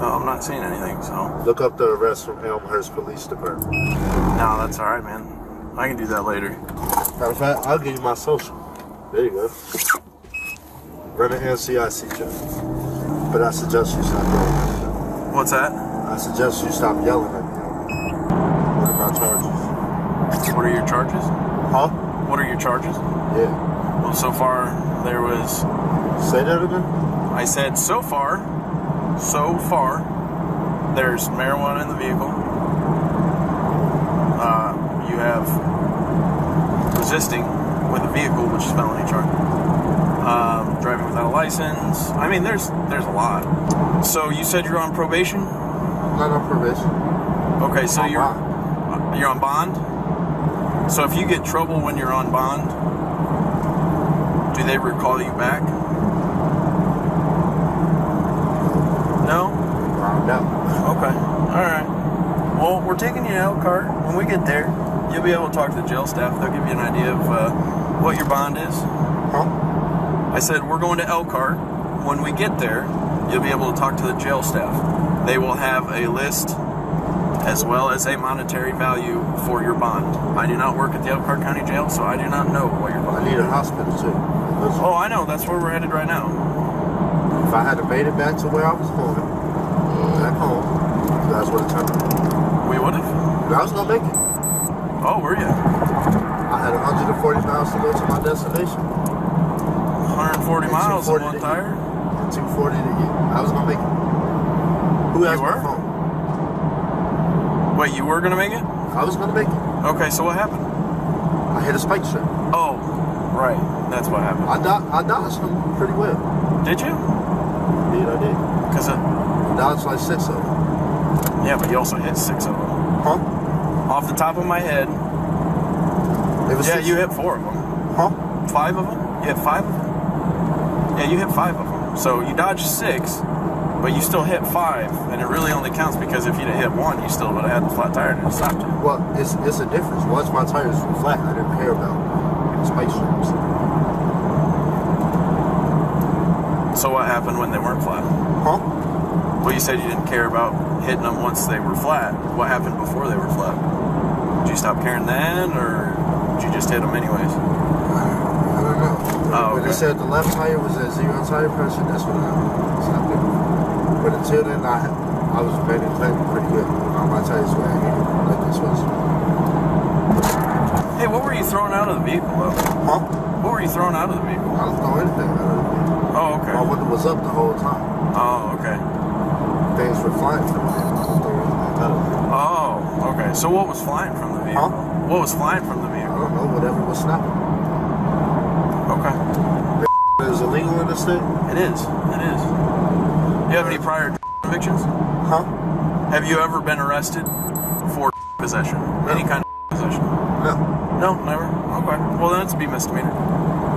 No, I'm not seeing anything, so. Look up the arrest from Elmhurst Police Department. No, that's alright, man. I can do that later. Matter of fact, I'll give you my social. There you go. Run an NCIC check. But I suggest you stop yelling. What's that? I suggest you stop yelling at me. What are my charges? What are your charges? Huh? What are your charges? Yeah. Well, so far, there was. Say that again? I said, so far, so far, there's marijuana in the vehicle. Uh, you have resisting with a vehicle, which is felony charge. Um, driving without a license. I mean, there's there's a lot. So you said you're on probation. Not on probation. Okay, so On you're uh, you're on bond. So if you get trouble when you're on bond, do they recall you back? No. No. Okay. All right. Well, we're taking you to Elkhart. When we get there, you'll be able to talk to the jail staff. They'll give you an idea of uh, what your bond is. Huh? I said we're going to Elkhart. When we get there, you'll be able to talk to the jail staff. They will have a list as well as a monetary value for your bond. I do not work at the Elkhart County Jail, so I do not know what your bond I need a hospital too. Oh, I know. That's where we're headed right now. If I had made it back to where I was going, back home, you guys would have turned. Wait, what if? I was gonna make it. Oh, were you? I had 140 miles to go to my destination. 140 miles on one tire? 240 to eat. I was gonna make it. Who has my phone? Wait, you were gonna make it? I was gonna make it. Okay, so what happened? I hit a spike strip. Oh, right. That's what happened. I, do- I dodged them pretty well. Did you? Indeed, I did. Cause uh, I dodged like six of them. yeah, but you also hit six of them. Huh? Off the top of my head. It was yeah, six- you hit four of them. Huh? Five of them? You hit five of them? Yeah, you hit five of them. So you dodged six, but you still hit five, and it really only counts because if you'd have hit one, you still would have had the flat tire and it stopped you. Well, it's it's a difference. Once my tires were flat, I didn't care about spike So what happened when they weren't flat? Huh? Well, you said you didn't care about hitting them once they were flat. What happened before they were flat? Did you stop caring then, or did you just hit them anyways? I don't know. Oh, When they said the left tire was at zero tire pressure, that's when I stopped it. But until then, I I was maintaining pretty good. All my tires were at eighty, like this was. Hey, what were you throwing out of the vehicle, though? Huh? What were you throwing out of the vehicle? I don't throw anything out of the vehicle. Oh, okay. Window was up the whole time. Oh, okay. Things were flying from the vehicle. I don't throw anything out of it. Oh, okay. So what was flying from the vehicle? What was flying from the vehicle? I don't know, whatever was snapping. Okay. Is illegal in this state? It is. It is. You have any prior convictions? Huh? Have you ever been arrested for possession? Any kind of? No. Never. Okay. Well, then it's a B misdemeanor.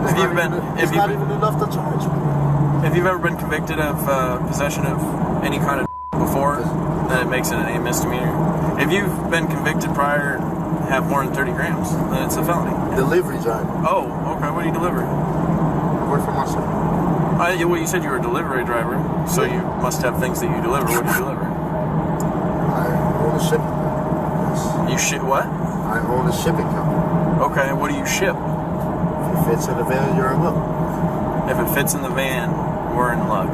It's If you've been, even, if it's you've not been, even enough to charge me. if you've ever been convicted of uh, possession of any kind of before, then it makes it a misdemeanor. If you've been convicted prior, have more than 30 grams, then it's a felony. Delivery driver. Oh, okay. What do you deliver? Work for myself. Yeah, well, you said you were a delivery driver, so you must have things that you deliver. What do you deliver? I own a shipping company. You ship what? I own a shipping company. Okay, what do you ship? If it fits in the van, you're in luck. If it fits in the van, we're in luck.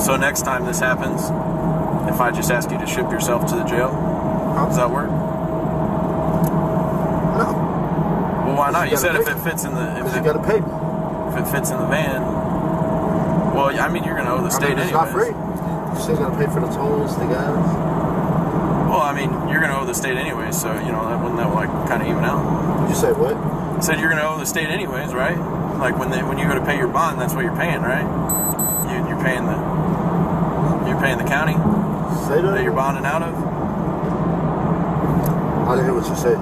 So next time this happens, if I just ask you to ship yourself to the jail, does that work? No. Well, why not? You You said if it fits in the if it, you gotta pay me. if it fits in the van. Well, I mean, you're gonna owe the I state mean, it's anyways. not free. You still gotta pay for the tolls, the gas. I mean, you're gonna owe the state anyways, so you know that wouldn't that like kind of even out? You say what? I said you're gonna owe the state anyways, right? Like when they when you go to pay your bond, that's what you're paying, right? You, you're paying the you're paying the county Say that. that you're bonding out of. I didn't hear what you said.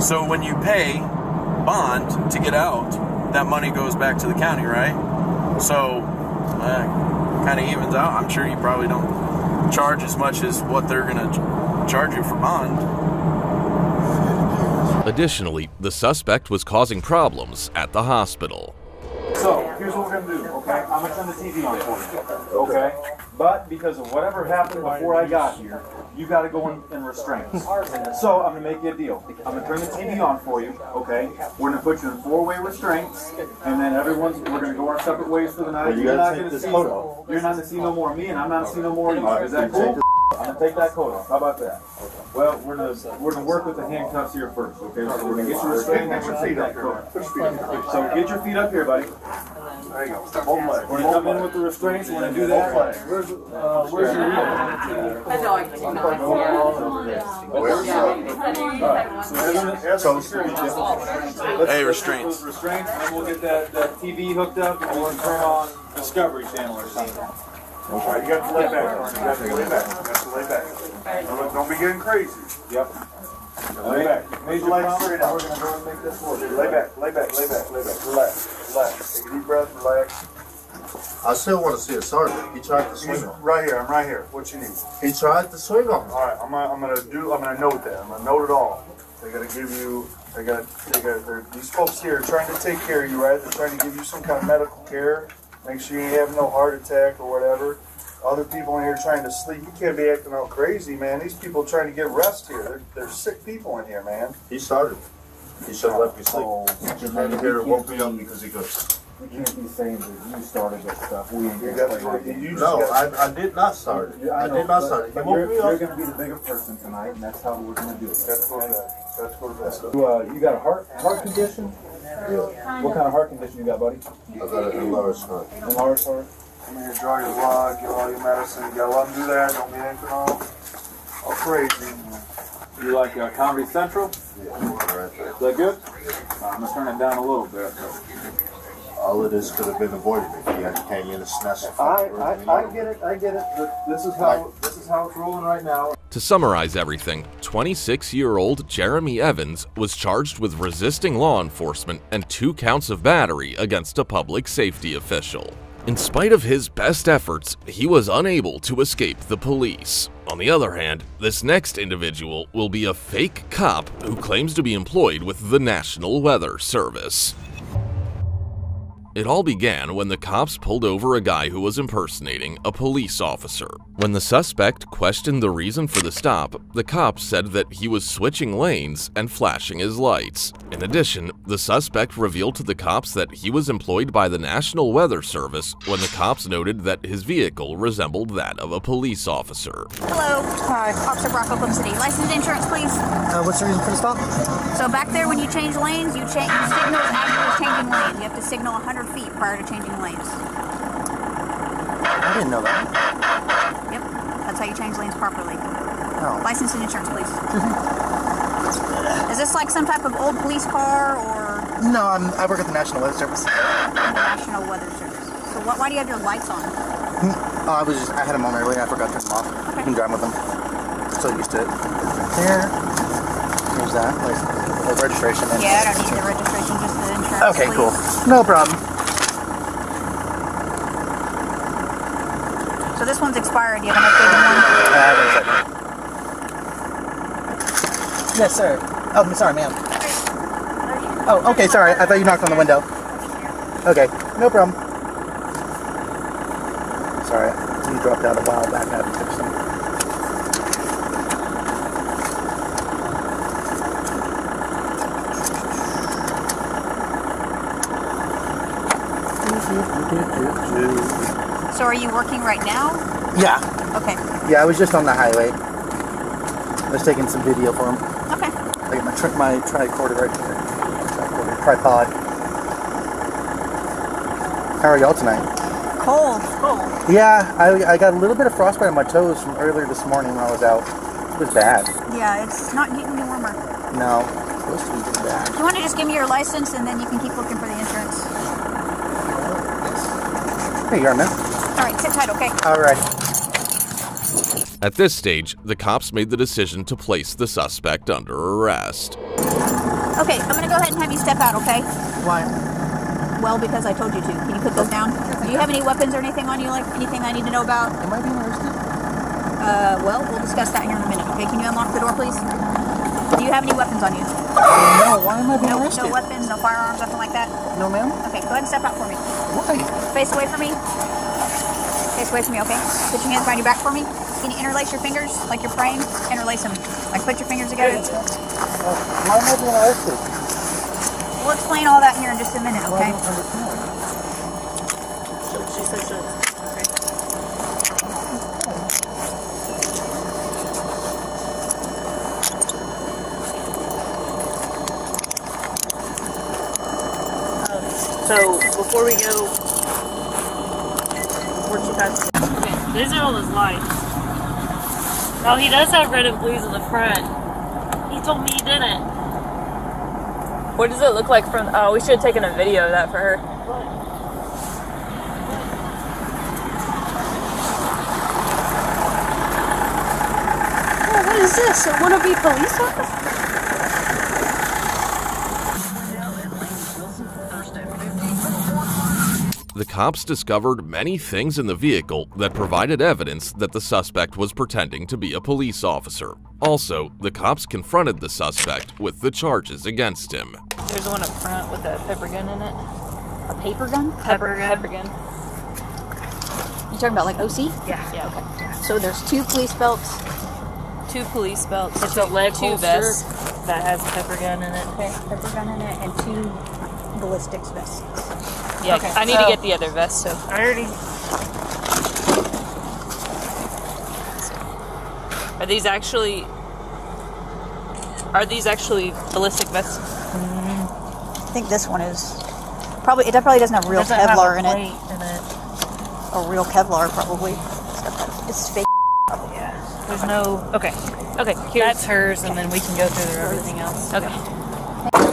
So when you pay bond to get out, that money goes back to the county, right? So uh, kind of evens out. I'm sure you probably don't charge as much as what they're gonna ch- charge you for bond. Additionally, the suspect was causing problems at the hospital. So, here's what we're gonna do, okay? I'm gonna turn the TV on for you, okay? But because of whatever happened before I got here, you gotta go in, in restraints. So, I'm gonna make you a deal. I'm gonna turn the TV on for you, okay? We're gonna put you in four-way restraints, and then everyone's, we're gonna go our separate ways for the night. Well, you You're gotta not take gonna this see, coat off. You're not gonna see no more of me, and I'm not gonna see no more of you. Is that cool? Take I'm gonna take that coat off. How about that? Well, we're gonna, we're gonna work with the handcuffs here first, okay? So we're gonna get you restrained, then we're gonna take that coat. So get your feet up here, buddy. There you go. Both legs. We're gonna come in with the restraints. We're gonna do that. Where's, uh, where's your Hey, restraints. Restraints, and we'll get that, that TV hooked up, and we'll turn on Discovery Channel or something. Okay, you got to lay back, You got to lay back. You got to lay back. Don't, don't be getting crazy. Yep. Lay back. Major Legs straight out. we're gonna go and make this work. Lay back, lay back, lay back, lay back. Relax, relax. Take a deep breath, relax. I still want to see a sergeant. He tried to swing on. Right here, I'm right here. What you need? He tried to swing on. All right, I'm gonna, I'm gonna do, I'm gonna note that. I'm gonna note it all. They gotta give you, they got, they got, these folks here are trying to take care of you, right? They're trying to give you some kind of medical care. Make sure you have no heart attack or whatever. Other people in here trying to sleep. You can't be acting all crazy, man. These people trying to get rest here. They're, they're sick people in here, man. He started. He should have left me sleep. And then he woke me up because he goes. We can't be saying that you started this stuff. We ain't You gonna got- play that game. you just No, got- I- I did not start it. I know, did not but- start it. You you're, you're gonna be the bigger person tonight, and that's how we're gonna do it. That's cool. That's cool. That's cool. You, uh, you got a heart heart condition? Yeah. What kind of heart condition you got, buddy? I got an enlarged heart. Enlarged heart. I'm gonna draw your blood, give all your medicine. You gotta let them do that. Don't get anything off. All crazy. You like uh, Comedy Central? Yeah, right there. Is that good? I'm gonna turn it down a little bit. All of this could have been avoided if you had came in and snatched the I, I, I get it. I get it. But this is how this is how it's rolling right now. To summarize everything, 26 year old Jeremy Evans was charged with resisting law enforcement and two counts of battery against a public safety official. In spite of his best efforts, he was unable to escape the police. On the other hand, this next individual will be a fake cop who claims to be employed with the National Weather Service. It all began when the cops pulled over a guy who was impersonating a police officer. When the suspect questioned the reason for the stop, the cops said that he was switching lanes and flashing his lights. In addition, the suspect revealed to the cops that he was employed by the National Weather Service when the cops noted that his vehicle resembled that of a police officer. Hello. Hi. Officer Brock, Oklahoma City. License insurance, please. Uh, what's the reason for the stop? So back there, when you change lanes, you change you signal as you're changing lanes. You have to signal 100 feet prior to changing lanes. I didn't know that. Yep. That's how you change lanes properly. Oh. License and insurance, please. Mm-hmm. Is this like some type of old police car or No, I'm, I work at the National Weather Service. National Weather Service? So what, why do you have your lights on? Oh, I was just, I had them on earlier. I forgot to turn them off. You can drive with them. So used to it. There. There's that. Like, the registration. and- Yeah, I don't need the registration, just the insurance. Okay, please. cool. No problem. So this one's expired. You have an updated one? Uh, wait a second. Yes, sir. Oh, I'm sorry, ma'am. Oh, okay, sorry. I thought you knocked on the window. Okay, no problem. Sorry, you dropped out a while back. I had to fix them. So are you working right now? Yeah, Okay. yeah. I was just on the highway. I was taking some video for him. Okay. I got my tri- my tricorder right there. Tricorder, tripod. How are y'all tonight? Cold. Cold. Yeah, I, I got a little bit of frostbite on my toes from earlier this morning when I was out. It was bad. Yeah, it's not getting any warmer. No, it's supposed to be getting bad. Do you want to just give me your license and then you can keep looking for the insurance? Here you are, man. All right, sit tight, okay? Alrighty. At this stage, the cops made the decision to place the suspect under arrest. Okay, I'm gonna go ahead and have you step out, okay? Why? Well, because I told you to. Can you put those down? Do you have any weapons or anything on you? Like anything I need to know about? Am I being arrested? Uh, well, we'll discuss that here in a minute. Okay, can you unlock the door, please? Do you have any weapons on you? No, why am I being no, arrested? No weapons, no firearms, nothing like that. No, ma'am. Okay, go ahead and step out for me. Why? Face away from me. Face away from me, okay? Put your hands behind your back for me. Can you interlace your fingers like you're praying? Interlace them. Like put your fingers together. Why am I being arrested? We'll explain all that here in just a minute, okay? She. So before we go, where'd you guys? Okay, these are all his lights. Oh, he does have red and blues in the front. He told me he didn't. What does it look like from? Oh, we should have taken a video of that for her. Oh, what is this? A wannabe police officer? The cops discovered many things in the vehicle that provided evidence that the suspect was pretending to be a police officer. Also, the cops confronted the suspect with the charges against him. There's one up front with a pepper gun in it. A paper gun? Pepper, pepper gun. You talking about like OC? Yeah. Yeah. Okay. So there's two police belts. Two police belts. It's a leg two holster. vests that has a pepper gun in it. Okay, pepper gun in it, and two ballistics vests. Yeah, Okay, I need so- to get the other vest. So I already. are these actually? Are these actually ballistic vests? I think this one is probably. It probably doesn't have real Doesn't have Kevlar a in it. in it. A real Kevlar probably. It's, got that- fake. Yeah. There's no. Okay. Okay. Here's, That's hers, and then we can go through everything else. Okay.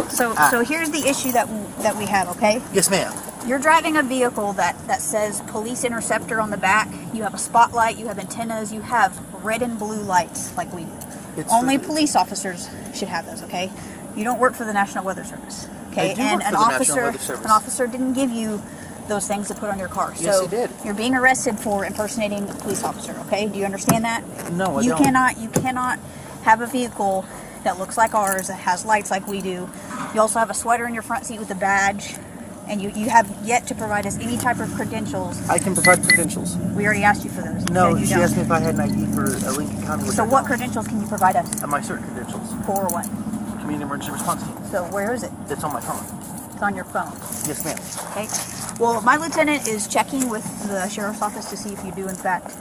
So, Ah. so here's the issue that that we have. Okay. Yes, ma'am. You're driving a vehicle that, that says police interceptor on the back. You have a spotlight, you have antennas, you have red and blue lights like we do. It's Only police officers should have those, okay? You don't work for the National Weather Service. Okay? I do and work an for the National officer an officer didn't give you those things to put on your car. Yes, so he did. you're being arrested for impersonating a police officer, okay? Do you understand that? No, I you don't. cannot you cannot have a vehicle that looks like ours that has lights like we do. You also have a sweater in your front seat with a badge. And you, you have yet to provide us any type of credentials. I can provide credentials. We already asked you for those. No, she don't. asked me if I had an ID for a Lincoln County. So what credentials can you provide us? Uh, my CERT credentials. For what? Community Emergency Response Team. So where is it? It's on my phone. It's on your phone. Yes, ma'am. Okay. Well, my lieutenant is checking with the sheriff's office to see if you do in fact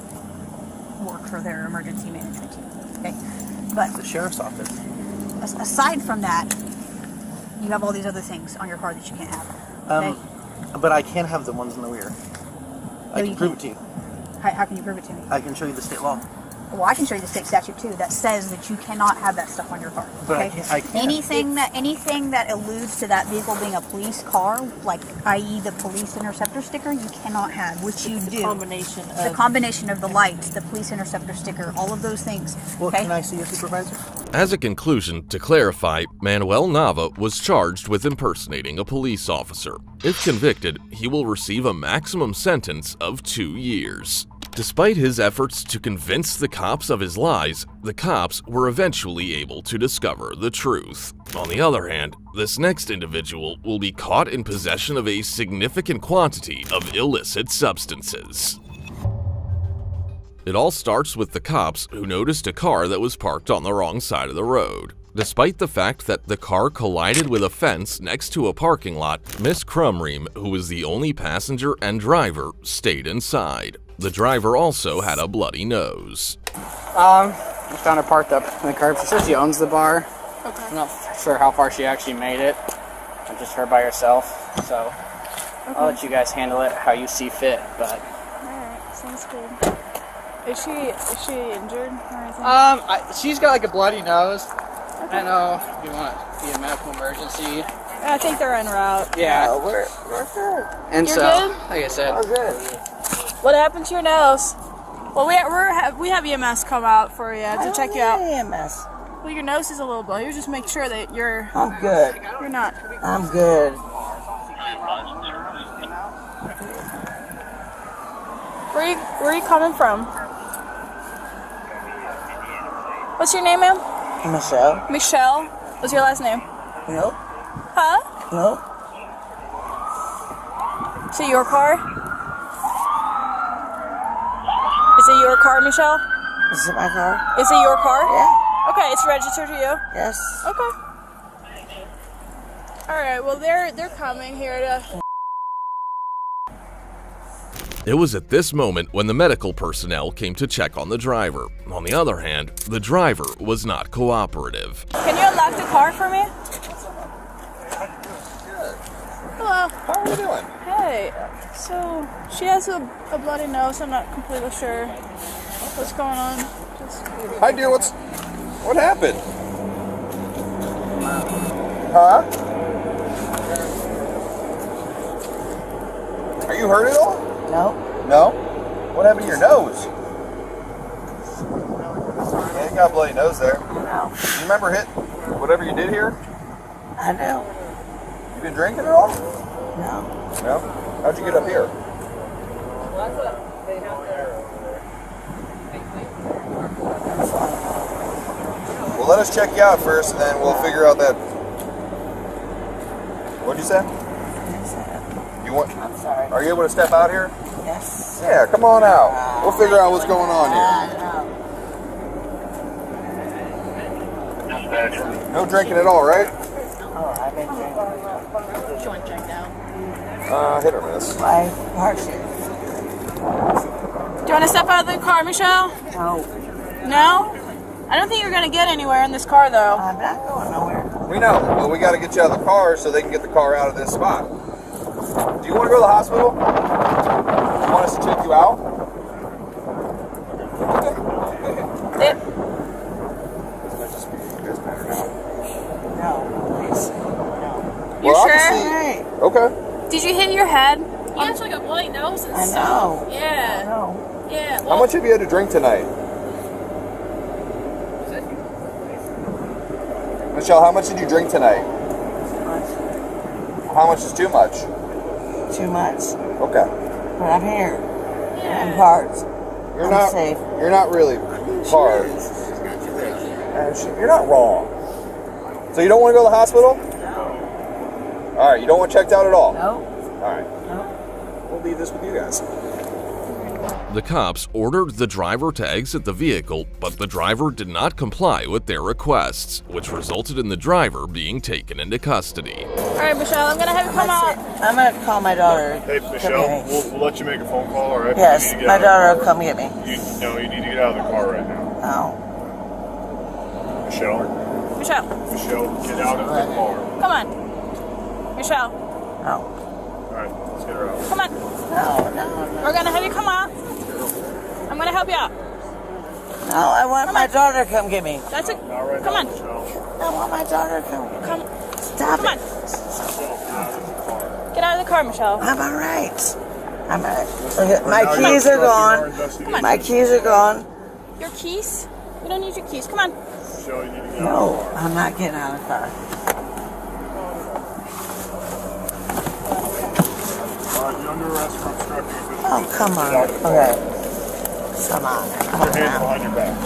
work for their emergency management team. Okay. But the sheriff's office. Aside from that, you have all these other things on your car that you can't have. Okay. Um, but I can have the ones in the rear. I No, can you prove it to you. how, how can you prove it to me? I can show you the state law. Well, I can show you the state statute too that says that you cannot have that stuff on your car. But I okay? can't- I can't. Anything that anything that alludes to that vehicle being a police car, like i.e. the police interceptor sticker, you cannot have, which you do. combination It's the combination of the lights, the police interceptor sticker, all of those things. Well, okay. can I see your supervisor? As a conclusion, to clarify, Manuel Nava was charged with impersonating a police officer. If convicted, he will receive a maximum sentence of two years. Despite his efforts to convince the cops of his lies, the cops were eventually able to discover the truth. On the other hand, this next individual will be caught in possession of a significant quantity of illicit substances. It all starts with the cops who noticed a car that was parked on the wrong side of the road. Despite the fact that the car collided with a fence next to a parking lot, Miss Crumream, who was the only passenger and driver, stayed inside. The driver also had a bloody nose. Um, I found her parked up in the curb. She says she owns the bar. I'm not sure how far she actually made it. I'm just her by herself, so I'll let you guys handle it how you see fit. But Alright, sounds good. Is she is she injured or anything? um, I, she's got like a bloody nose. I know you want to be a medical emergency. I think they're en route. Yeah, we're we're good. and You're so good? like I said, good. What happened to your nose? Well, we we're have, we have EMS come out for you to check you out. EMS. Well, your nose is a little bloody. Just make sure that you're. I'm good. You're not. I'm good. Where you where are you coming from? What's your name, ma'am? Michelle? Michelle. What's your last name? Nope. Huh? Nope. Is it your car? Is it your car, Michelle? Is it my car? Is it your car? Yeah. Okay, it's registered to you. Yes. Okay. All right. Well, they're they're coming here to. It was at this moment when the medical personnel came to check on the driver. On the other hand, the driver was not cooperative. Can you unlock the car for me? Hello. How are you doing? Hey. So she has a, a bloody nose. I'm not completely sure what's going on. Just. Hi, dear. What's what happened? Huh? Are you hurt at all? No. No. What happened to your nose? Yeah, you got a bloody nose there. No. You remember hit whatever you did here? I know. You been drinking at all? No. No. How'd you get up here? Well, let us check you out first, and then we'll figure out that. What'd you say? You want? I'm sorry. Are you able to step out here? Yes. Yeah, come on out. We'll figure out what's going on here. No drinking at all, right? Oh, I've been drinking. Joint checked out. Uh, hit or miss. By hardship. Do you want to step out of the car, Michelle? No. No? I don't think you're going to get anywhere in this car, though. I'm not going nowhere. We know, but we got to get you out of the car so they can get the car out of this spot. Do you want to go to the hospital? You want us to check you out? It, No, please. you Well, sure? can Okay. Did you hit your head? You have like a bloody nose and I stuff. know. Yeah. I know. Yeah. How much have you had to drink tonight? Michelle, how much did you drink tonight? Too much. How much is too much? Too much. Okay. But I'm here. I'm parts. You're I'm not safe. You're not really part. And uh, You're not wrong. So you don't want to go to the hospital? All right. You don't want checked out at all? No. All right. We'll leave this with you guys. The cops ordered the driver to exit the vehicle, but the driver did not comply with their requests, which resulted in the driver being taken into custody. All right, Michelle, I'm going to have you come out. I'm gonna call my daughter. Hey, Michelle, we'll, we'll let you make a phone call, all right? Yes, You need to get my out of the daughter will come get me. You, no, you need to get out of the car right now. Oh. Michelle, Michelle, Michelle, get out of the car. come on. Michelle, Oh. All right, let's get her out. come on. No, no, We're going to have you come out. I'm going to help you out. no. I want my daughter to come get me. That's it. Not right Come now, on. Michelle. I want my daughter to come get me. Come, Stop come on. Get out of the car, Michelle. I'm all right. I'm all right. Look at- Right My now, keys are obstructing our gone. My keys are gone. Your keys? We don't need your keys. Come on. Michelle, you need to get out of the No, car. I'm not getting out of the car. All right, you're under arrest for obstructing official Oh, come on. out of the car. Okay. Come on. Come Put your hands behind your back.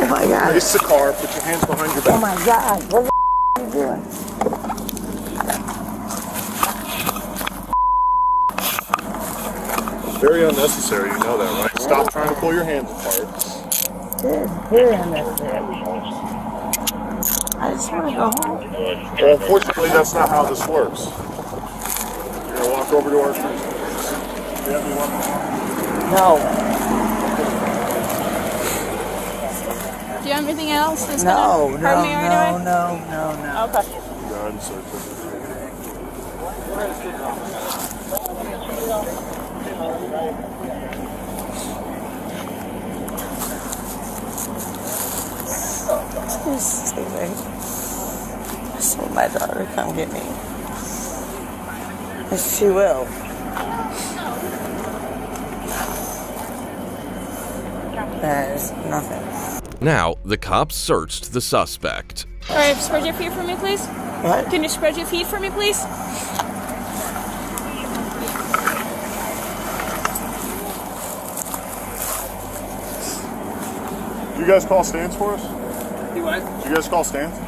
Oh my God. Race the car, put your hands behind your back. Oh my God. What the are you doing? Very unnecessary, you know that, right? Stop trying to pull your hands apart. Very unnecessary. I just want to go home. Well, unfortunately, that's not how this works. Walk over to our street. Do you have any weapons? No. Do you have anything else that's No, going no, hurt me or no, anyway? no, no, no. Okay. Go ahead and search. This is like, I my daughter to come get me. Yes, she will. There's nothing. Now, the cops searched the suspect. All right, spread your feet for me, please. What? Can you spread your feet for me, please? Do you guys call stands for us? You what? Do you guys call stands?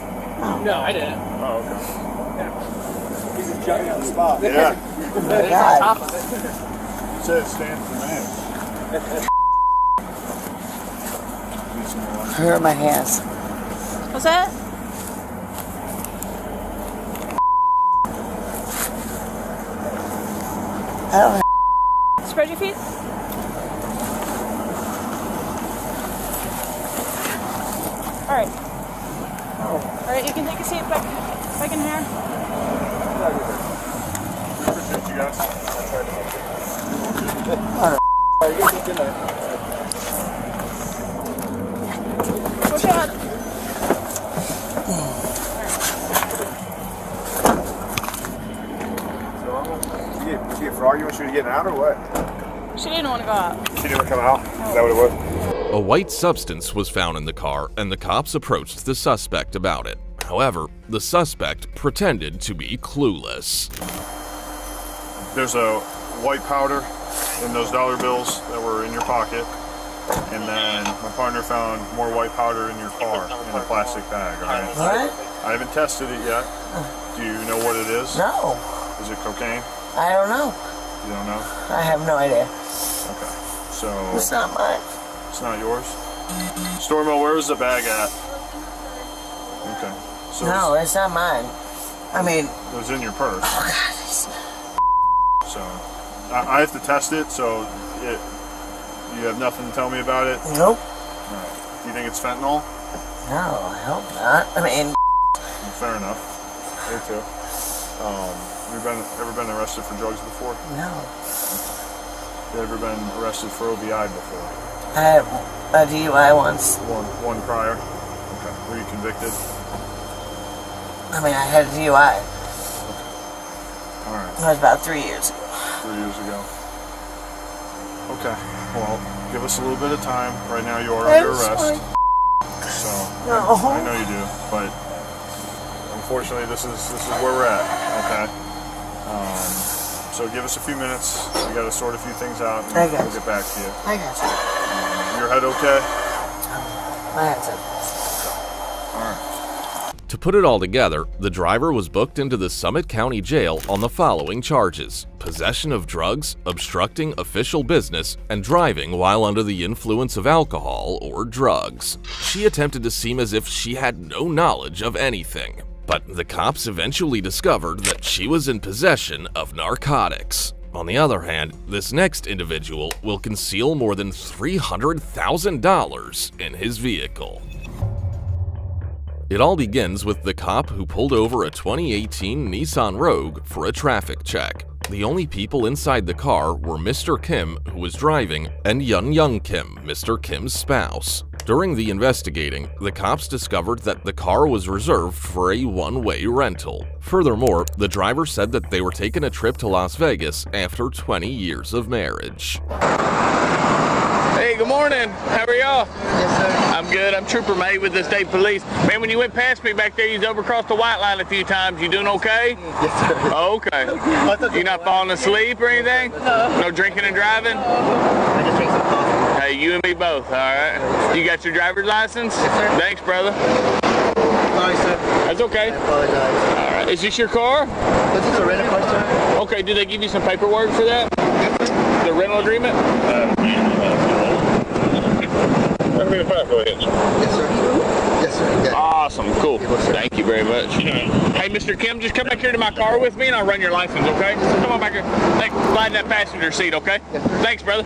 No, I didn't. Oh, okay. He's just on the spot. Yeah. My It's on top of it. It says stand for man. Hurt my hands. What's that? I don't have Spread your feet. All right. All right, you can take a seat back, back in here. Appreciate you guys. Push out. Did you get, did you get for arguing? She was getting out or what? She didn't want to go out. She didn't come out? Is that what it was? A white substance was found in the car, and the cops approached the suspect about it. However, the suspect pretended to be clueless. There's a white powder in those dollar bills that were in your pocket. And then my partner found more white powder in your car in a plastic bag, alright? What? I haven't tested it yet. Do you know what it is? No. Is it cocaine? I don't know. You don't know? I have no idea. Okay. So It's not mine. It's not yours? Stormo, where was the bag at? Okay. So No, it's not mine. I mean, it was in your purse. oh God, it's- I, I have to test it, so it, you have nothing to tell me about it? Nope. Do you think it's fentanyl? No, I hope not. I mean, Fair enough. Me too. Um, have you been ever been arrested for drugs before? no. You ever been arrested for OVI before? I had a DUI once. One, one prior. Okay. Were you convicted? I mean, I had a DUI. Okay. All right. That was about three years ago. Three years ago. Okay. Well, give us a little bit of time. Right now, you are under That's arrest. fine. So No. I know you do, but unfortunately, this is this is where we're at. Okay. Um, so give us a few minutes. We got to sort a few things out, and I we'll get back to you. I got you. Your head okay? My head's up. All right. To put it all together, the driver was booked into the Summit County Jail on the following charges possession of drugs, obstructing official business, and driving while under the influence of alcohol or drugs. She attempted to seem as if she had no knowledge of anything, but the cops eventually discovered that she was in possession of narcotics. On the other hand, this next individual will conceal more than $300,000 in his vehicle. It all begins with the cop who pulled over a 2018 Nissan Rogue for a traffic check. The only people inside the car were Mr. Kim, who was driving, and Yun Young Kim, Mr. Kim's spouse. During the investigating, the cops discovered that the car was reserved for a one-way rental. Furthermore, the driver said that they were taking a trip to Las Vegas after 20 years of marriage. Hey, good morning. How are y'all? Yes, sir. I'm good. I'm Trooper May with the state police. Man, when you went past me back there, you was over across the white line a few times. You doing okay? Yes, sir. Oh, okay. You not falling asleep or anything? No. No drinking and driving? I just drink some coffee. Hey, you and me both, all right? You got your driver's license? Yes, sir. Thanks, brother. Sorry, sir. That's okay. I apologize. All right. Is this your car? This is a rental car, sir. Okay, did they give you some paperwork for that? The rental agreement? Uh, Go ahead. Yes, sir. Yes, sir. Awesome. Cool. Thank you very much. Hey, Mr. Kim, just come back here to my car with me and I'll run your license, okay? Come on back here. Hey, slide in that passenger seat, okay? Thanks, brother.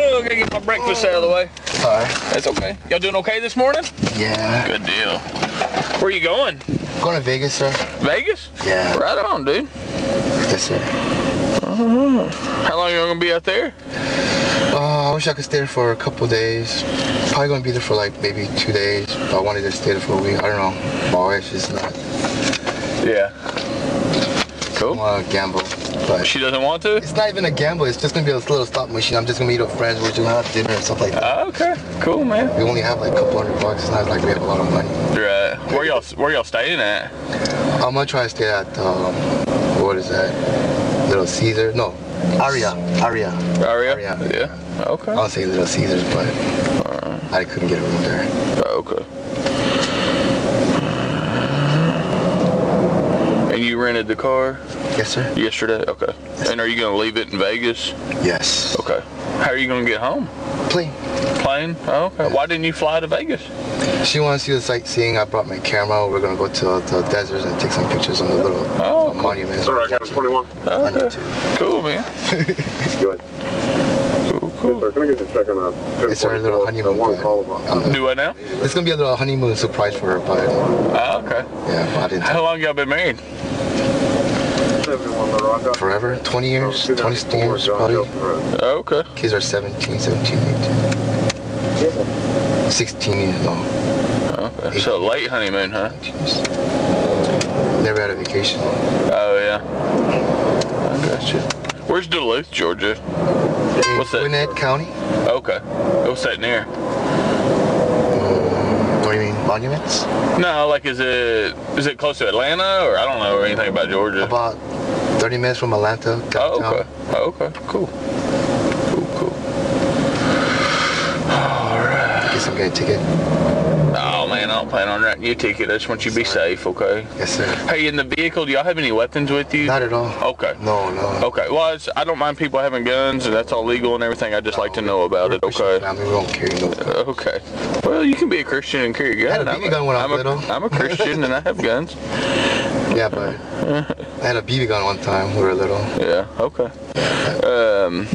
Oh, I gotta get my breakfast out of the way. All right. That's okay. Y'all doing okay this morning? Yeah. Good deal. Where are you going? Going to Vegas, sir. Vegas? Yeah. Right on, dude. Yes, sir. How long you gonna be out there? Uh, I wish I could stay there for a couple days. Probably gonna be there for like maybe two days. But I wanted to stay there for a week. I don't know. My wife's just not. Yeah. Cool. I want to gamble, but she doesn't want to. It's not even a gamble. It's just gonna be a little stop machine. I'm just gonna meet up with friends. We're just gonna have dinner and stuff like that. Oh, okay. Cool, man. We only have like a couple hundred bucks. It's not like we have a lot of money. Right. Where y'all Where y'all staying at? I'm gonna try to stay at um, what is that? Little Caesar? No, Aria. Aria. Aria. Aria. Yeah. Okay. I'll say Little Caesars, but I couldn't get a room there. Okay. And you rented the car? Yes, sir. Yesterday? Okay. And are you going to leave it in Vegas? Yes. Okay. How are you going to get home? Plane. Plane? Oh, okay. Why didn't you fly to Vegas? She wants to see the sightseeing. I brought my camera. We're gonna go to the deserts and take some pictures on the little oh, uh, cool. monuments. Sorry, I got 21. Okay. Cool, man. Good. Cool, cool. Sir, can I get you check on that? It's our little honeymoon. One Do what now? It's gonna be a little honeymoon surprise for her, but. Oh, okay. Yeah, I didn't. How long y'all been married? Forever, 20 years, 20 years probably. Okay. Kids are 17, 17, 18. 16 years long. Okay. So late honeymoon, huh? Never had a vacation. Oh yeah. I got you. Where's Duluth, Georgia? What's that? Gwinnett County. Okay. What's that near? Mm, what do you mean, monuments? No, like is it is it close to Atlanta or I don't know or anything about Georgia. About 30 minutes from Atlanta. Oh, okay. Oh, okay. Cool. Cool, cool. All right. Guess I'm getting a ticket. Oh man, I don't plan on writing you a ticket. I just want you to be safe, okay? Yes, sir. Hey, in the vehicle, do y'all have any weapons with you? Not at all. Okay. No, no. Okay. Well, I don't mind people having guns, and that's all legal and everything. I just like to know about it, okay? Family, we don't carry no Okay. Well, you can be a Christian and carry a gun. I had a BB gun when I I'm was a, little. I'm a Christian and I have guns. Yeah, but I had a BB gun one time when we were little. Yeah. Okay. Um.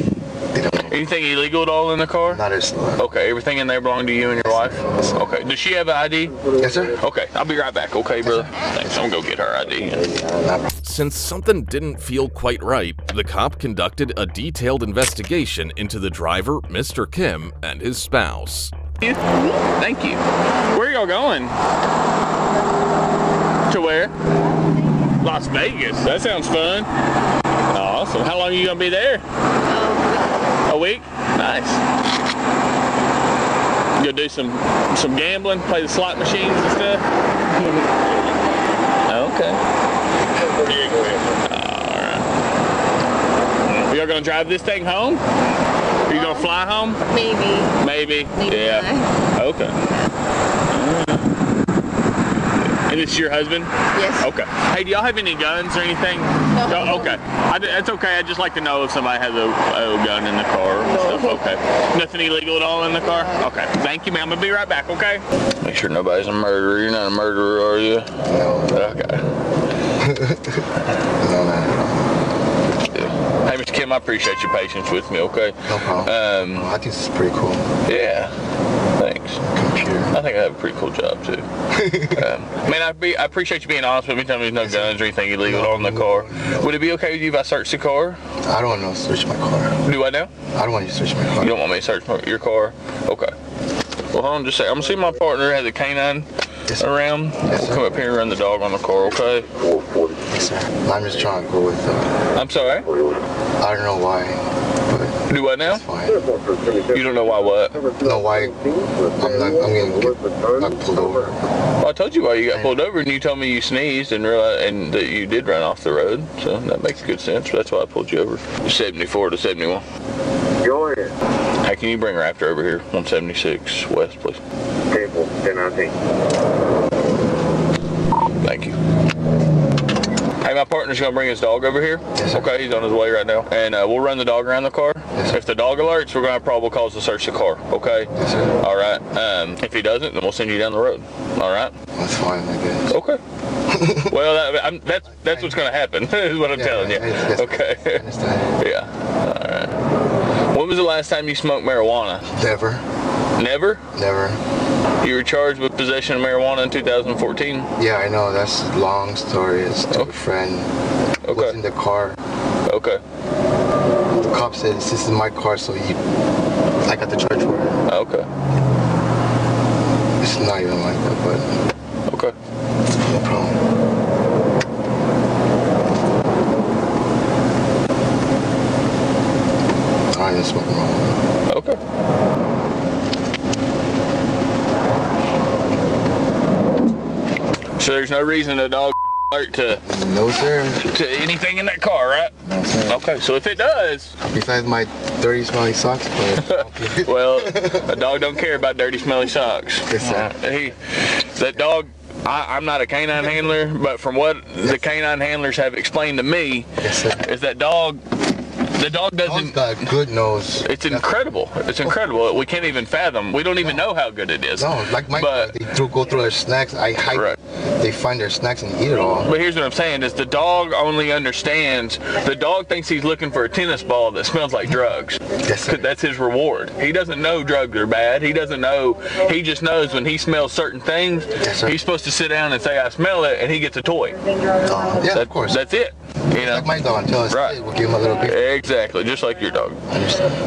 Anything illegal at all in the car? Not as Okay, everything in there belong to you and your wife? Okay. Does she have an ID? Yes, sir. Okay, I'll be right back, okay, brother? Thanks. I'm gonna go get her ID. Since something didn't feel quite right, the cop conducted a detailed investigation into the driver, Mr. Kim, and his spouse. Thank you. Where are y'all going? To where? Las Vegas. That sounds fun. Awesome. How long are you gonna be there? Oh, A week. Nice. Go do some some gambling, play the slot machines and stuff. Okay. All right. Y'all gonna drive this thing home? Are you gonna fly home? Maybe. Maybe. Maybe yeah. Okay. And this is your husband? Yes. Okay. Hey, do y'all have any guns or anything? No. okay. I, that's okay. I'd just like to know if somebody has a, a gun in the car or stuff. Okay. Nothing illegal at all in the car? Okay. Thank you, ma'am. I'll be right back, okay? Make sure nobody's a murderer. You're not a murderer, are you? No. Okay. no, man. Hey, Mr. Kim, I appreciate your patience with me, okay? No problem. Um, I think this is pretty cool. Yeah. Computer. I think I have a pretty cool job too. um, man, I be I appreciate you being honest with me, telling me there's no guns or anything illegal on the car. Would it be okay with you if I searched the car? I don't want to search my car. Do I now? I don't want you to search my car. You don't want me to search my, your car? Okay. Well, hold on just a second. I'm gonna see my partner has a canine around. we'll come up here and run the dog on the car, okay? Yes, sir. I'm just trying to go with. Uh, I'm sorry. I don't know why. Do what now? You don't know why what? No, why? I'm not. I'm gonna get like, pulled over. Well, I told you why you got pulled over, and you told me you sneezed and realized, and that you did run off the road. So that makes good sense. That's why I pulled you over. 74 to 71. Go ahead. Hey, can you bring Raptor over here? 176 West, please. Table 1019. Thank you. Hey, my partner's gonna bring his dog over here. okay, he's on his way right now, and uh, we'll run the dog around the car. if the dog alerts, we're gonna have probable cause to search the car. Okay. All right. Um, if he doesn't, then we'll send you down the road. All right. That's fine, I guess. Okay. well, that, I'm, that's that's what's gonna happen. is what I'm telling you. Okay. yeah. All right. When was the last time you smoked marijuana? Never. Never. Never. You were charged with possession of marijuana in 2014. Yeah, I know. That's a long story. It's to a friend. Okay. Was in the car. Okay. The cop said, "This is my car, so you." I got the charge for it. Okay. It's not even like that, but. Okay. No problem. I didn't smoke marijuana. Okay. So there's no reason a dog alert to No, sir. to anything in that car, right? Okay, so if it does, Besides my dirty, smelly socks, but. well, a dog don't care about dirty, smelly socks. Yes, sir. Uh, he, that dog. I, I'm not a canine handler, but from what the canine handlers have explained to me, is that dog. The dog doesn't. got a good nose. It's incredible. It's incredible. We can't even fathom. We don't even know how good it is. No, like my But- they go through their snacks. I hide. They find their snacks and eat it all. But here's what I'm saying: is the dog only understands. The dog thinks he's looking for a tennis ball that smells like drugs. Yes, That's his reward. He doesn't know drugs are bad. He doesn't know. He just knows when he smells certain things, Yes, he's supposed to sit down and say, "I smell it," and he gets a toy. Oh, yeah, of course. That's it. You know. Like my dog, until it's right. we'll give him a little bit. Exactly, just like your dog.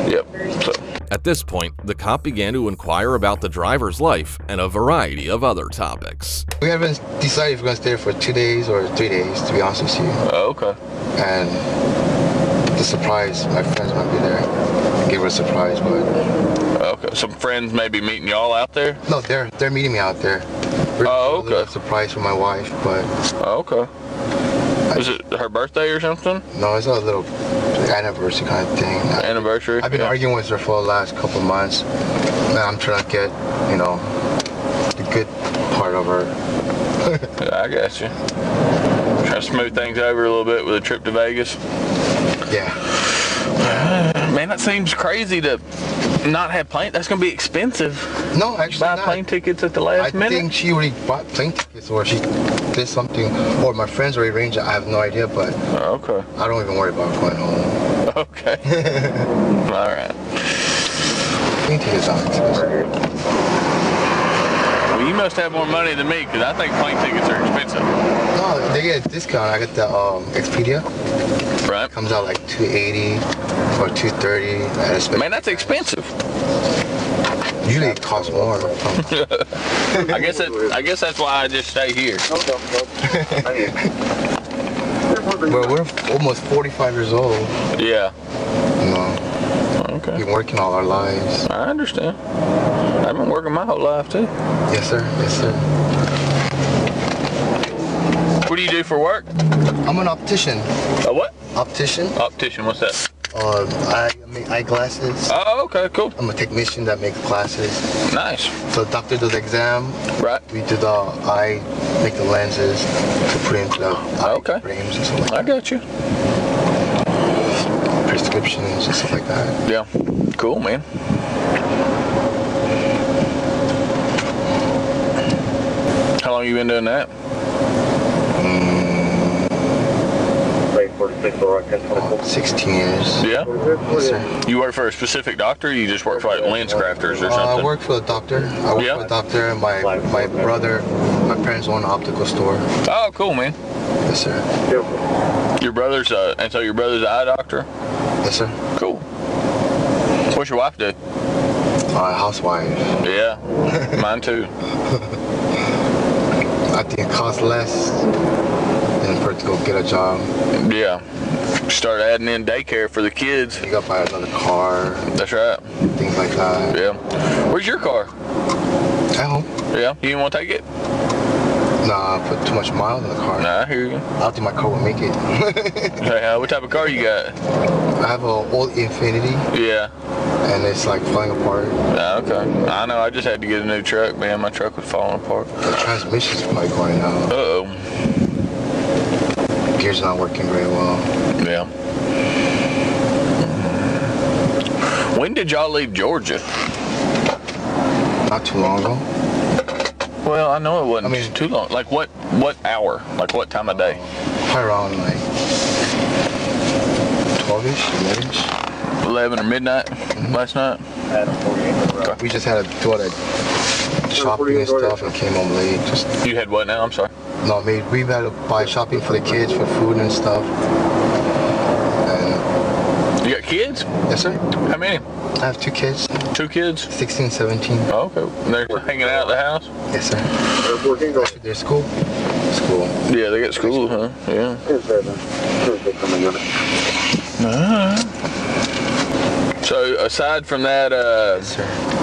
Yep. So. At this point, the cop began to inquire about the driver's life and a variety of other topics. We haven't decided if we're gonna stay there for two days or three days. To be honest with you. Oh, okay. And the surprise, my friends might be there. Give her a surprise, but Okay. Some friends may be meeting y'all out there. no, they're they're meeting me out there. Oh, okay. A surprise for my wife, but Oh, okay. Is it her birthday or something? no, it's a little anniversary kind of thing. Anniversary. I've been yeah. arguing with her for the last couple months. And I'm trying to get, you know, the good part of her. Yeah, I got you. Trying to smooth things over a little bit with a trip to Vegas. Yeah. Man, that seems crazy to Not have plane? That's gonna be expensive. No, actually Buy not. plane tickets at the last I minute. I think she already bought plane tickets or she did something, or my friends already arranged it. I have no idea, but oh, okay. I don't even worry about going home. Okay. All right. Plane tickets are expensive. Well, you must have more money than me because I think plane tickets are expensive. No, they get a discount. I got the um, Expedia. Right. Comes out like 280 or 230 at a. Man, that's expensive. Usually it costs more. I guess that, I guess that's why I just stay here. but we're almost 45 years old. Yeah. You know. Okay. Been working all our lives. I understand. I've been working my whole life too. Yes, sir. Yes, sir. What do you do for work? I'm an optician. A what? Optician. Optician. What's that? Uh, I make eyeglasses. Oh, okay, cool. I'm a technician that makes glasses. Nice. So the doctor does the exam. Right. We do the eye, make the lenses to put into the eye okay. frames and stuff like I got you. Prescriptions and stuff like that. Yeah. Cool, man. How long you been doing that? 16 years. Yeah? Yes. You work for a specific doctor or you just work for like LensCrafters or Uh, something? I work for a doctor. I work Yeah? for a doctor and my, my brother, my parents own an optical store. Oh, cool, man. Yes, sir. Your brother's, uh, and so your brother's an eye doctor? Yes, sir. Cool. What's your wife do? Uh, housewife. Yeah, mine too. I think it costs less than for her to go get a job. Yeah. Start adding in daycare for the kids. You gotta buy another car. That's right. Things like that. Yeah. Where's your car? At home. Yeah. You didn't want to take it? Nah, I put too much miles in the car. Nah, I hear you. I don't think my car will make it. Hey, uh, what type of car you got? I have an old Infiniti Yeah. and it's like falling apart. Ah, okay. I know. I just had to get a new truck, man. My truck was falling apart. The transmission's probably going out. Uh oh. Gear's not working very well. Yeah. When did y'all leave Georgia? Not too long ago. Well, I know it wasn't too long. Like what? What hour? Like what time of day? Probably around like 12ish, 11ish. 11 or midnight mm-hmm. last night? We just had a do all that shopping and stuff and came home late. Just You had what now? I'm sorry. no, we we had to buy shopping for the kids for food and stuff. And You got kids? yes, sir. How many? I have two kids, Two kids? 16, 17. Oh, okay. And they're hanging out at the house? Yes, sir. They're working on their school. School. Yeah, they got school, huh? Yeah. Alright. So aside from that, uh, that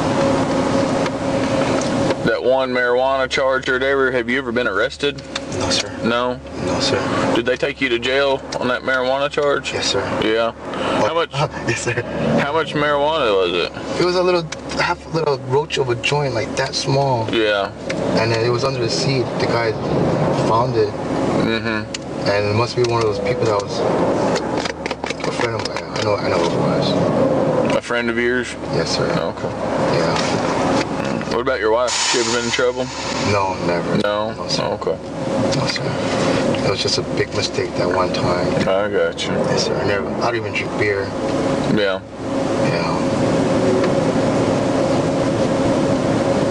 one marijuana charge or whatever, have you ever been arrested? No, sir. No. No, sir. Did they take you to jail on that marijuana charge? Yes, sir. Yeah. How much? yes, sir. How much marijuana was it? It was a little, half a little roach of a joint, like that small. Yeah. And then it was under the seat. The guy found it. Mm-hmm. And it must be one of those people that was a friend of mine. I know, I know who it was. A friend of yours? Yes, sir. Okay. Yeah. What about your wife? She ever been in trouble? No, never. No. No, sir. Okay. No, sir. It was just a big mistake that one time. I got you. Yes, sir. I never. I don't even drink beer. Yeah. Yeah.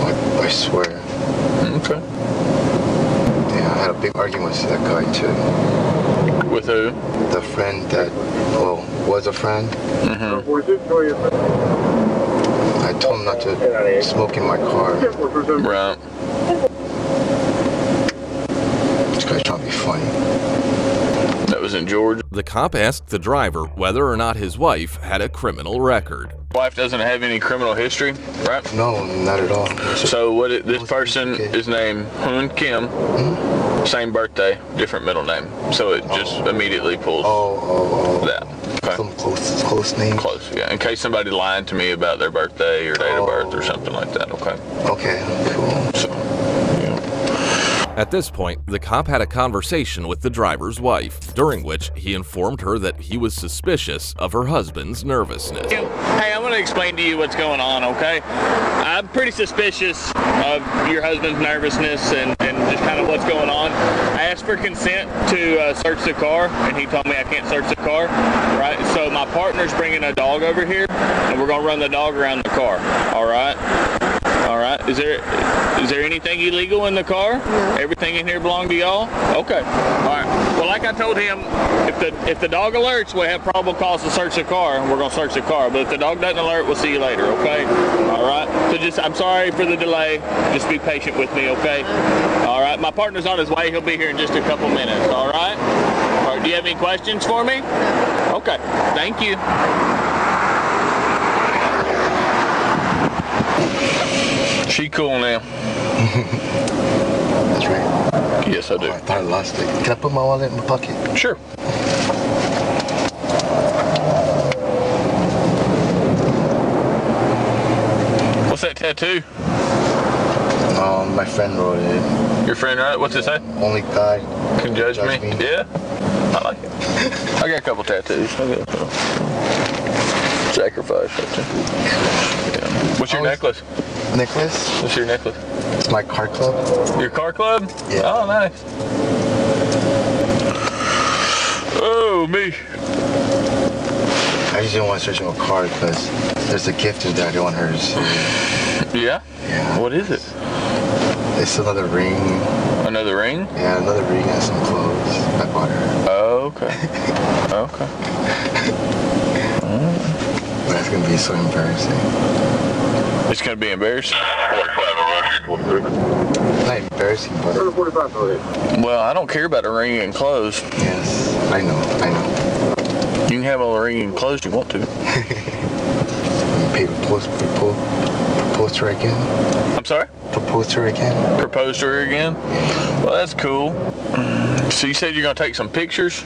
I, I swear. Okay. Yeah, I had a big argument with that guy too. With who? The friend that, well, was a friend. Mm-hmm. I told him not to smoke in my car. Right. This guy's trying to be funny. That was in Georgia. The cop asked the driver whether or not his wife had a criminal record. Wife doesn't have any criminal history, right? No, not at all. So what? It, this person is named Hoon Kim. Hmm? Same birthday, different middle name. So it just oh. immediately pulls oh, oh, oh, oh. that. Okay. Some close, close name. Close, yeah. In case somebody lied to me about their birthday or date of oh. birth or something like that. Okay. Okay, cool. So. At this point, the cop had a conversation with the driver's wife, during which he informed her that he was suspicious of her husband's nervousness. Hey, I'm going to explain to you what's going on, okay? I'm pretty suspicious of your husband's nervousness and, and just kind of what's going on. I asked for consent to uh, search the car, and he told me I can't search the car, right? So my partner's bringing a dog over here, and we're going to run the dog around the car, all right? All right. Is there is there anything illegal in the car? No. Everything in here belong to y'all? Okay. All right. Well, like I told him, if the if the dog alerts, we have probable cause to search the car. We're gonna search the car. But if the dog doesn't alert, we'll see you later. Okay. All right. So just I'm sorry for the delay. Just be patient with me. Okay. All right. My partner's on his way. He'll be here in just a couple minutes. All right. All right. Do you have any questions for me? Okay. Thank you. She cool now. That's right. Yes, I do. I thought I lost it. Can I put my wallet in my pocket? Sure. What's that tattoo? Um, my friend wrote it. Your friend wrote it? What's it say? Only God can judge, me. Yeah, I like it. I got a couple tattoos. I got a couple. Sacrifice. Yeah. What's your necklace? Necklace? What's your necklace? It's my car club. Your car club? Yeah. Oh, nice. Oh, me. I just didn't want to search my car because there's a gift in there I don't want her to see. Yeah? Yeah. What is it? It's another ring. Another ring? Yeah, another ring and some clothes. I bought her. Oh, okay. okay. It's gonna be so embarrassing. It's gonna be embarrassing. Not embarrassing, but Well, I don't care about a ring and clothes. yes, I know, I know. You can have all the ring and clothes you want to. Propose, propose, propose to her again. I'm sorry? Propose to her again. Propose to her again? Well, that's cool. So you said you're gonna take some pictures?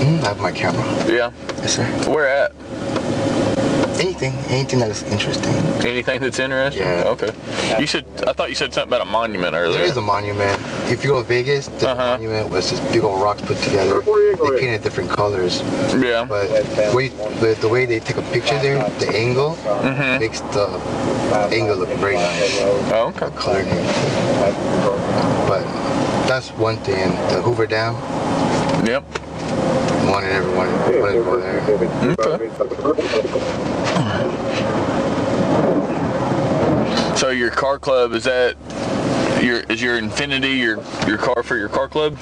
Mm, I have my camera. Yeah. Yes, sir. Where at? Anything, anything that is interesting. Anything that's interesting? Yeah. Okay. You said I thought you said something about a monument earlier. There is a monument. If you go to Vegas, the Uh-huh. monument was just big old rocks put together. They painted different colors. Yeah. But the way, the, the way they take a picture there, the angle Mm-hmm. makes the angle look very nice. Oh, okay. Color and. But that's one thing. The Hoover Dam, Yep. wanted everyone wanted to go there. So your car club is that your is your Infiniti your your car for your car club?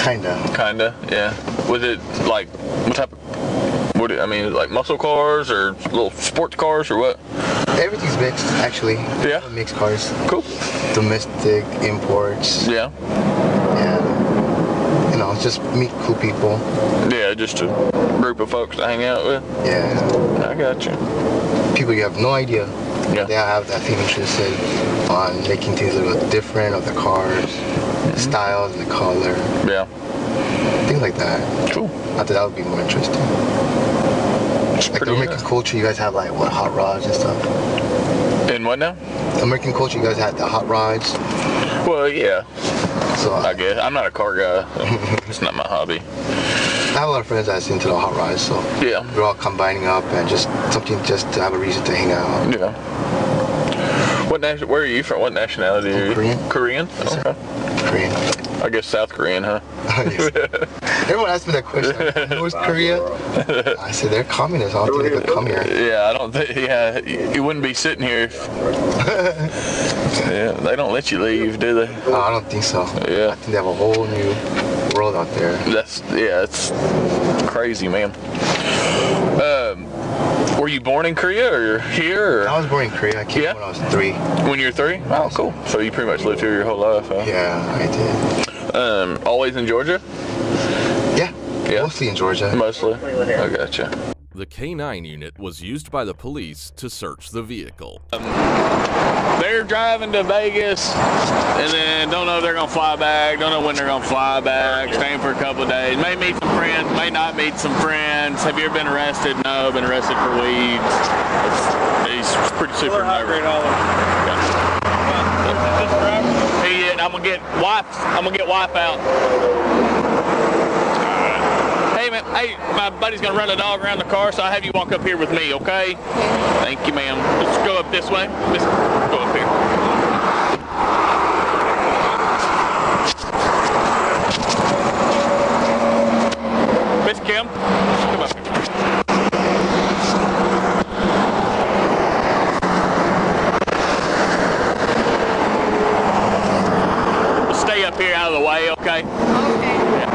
Kinda. Kinda. Yeah. Was it like what type of what I mean like muscle cars or little sports cars or what? Everything's mixed, actually. Yeah. Mixed cars. Cool. Domestic, imports. Yeah. Yeah. You know, just meet cool people. Yeah, just a group of folks to hang out with. Yeah. I got you. People you have no idea. Yeah. They have that thing interested on making things a little different of the cars, the mm-hmm. styles, and the color. Yeah. Things like that. Cool. I thought that would be more interesting. Like the American uh, culture, you guys have like what hot rods and stuff. And what now? American culture, you guys had the hot rods. Well, yeah. So uh, I guess I'm not a car guy. it's not my hobby. I have a lot of friends that's into the hot rods, so Yeah. we're all combining up and just something just to have a reason to hang out. Yeah. What nation? Where are you from? What nationality are you? Korean. Korean. Okay. Korean. I guess South Korean, huh? Oh, Everyone asks me that question. North Korea? I said they're communists. I don't think they could come here. Yeah, I don't think. Yeah, you you wouldn't be sitting here. if- yeah, they don't let you leave, do they? No, I don't think so. Yeah. I think they have a whole new world out there. That's yeah, it's crazy, man. Were you born in Korea or you're here? Or? I was born in Korea. I came when I was three. When you were three? Oh, cool. So you pretty much lived here your whole life, huh? Yeah, I did. Um, always in Georgia? Yeah. Yeah. Mostly in Georgia. Mostly. I gotcha. The K9 unit was used by the police to search the vehicle. Um, they're driving to Vegas and then don't know if they're gonna fly back, don't know when they're gonna fly back, staying for a couple of days, may meet some friends, may not meet some friends. Have you ever been arrested? No, been arrested for weed. He's pretty super nervous. He, I I'm gonna get wife. I'm gonna get wife out. Hey man, hey, my buddy's gonna run a dog around the car, so I'll have you walk up here with me, okay? Thank you, ma'am. Let's go up this way. Let's go up here. Miss Kim, come up here. Stay up here out of the way, okay? Okay.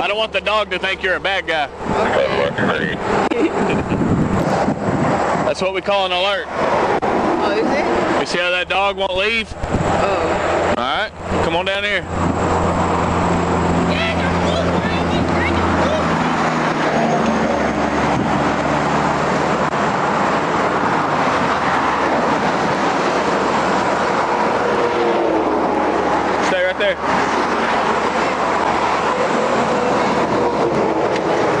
I don't want the dog to think you're a bad guy. That's what we call an alert. Oh, is it? You see how that dog won't leave? Oh. All right, come on down here. Stay right there.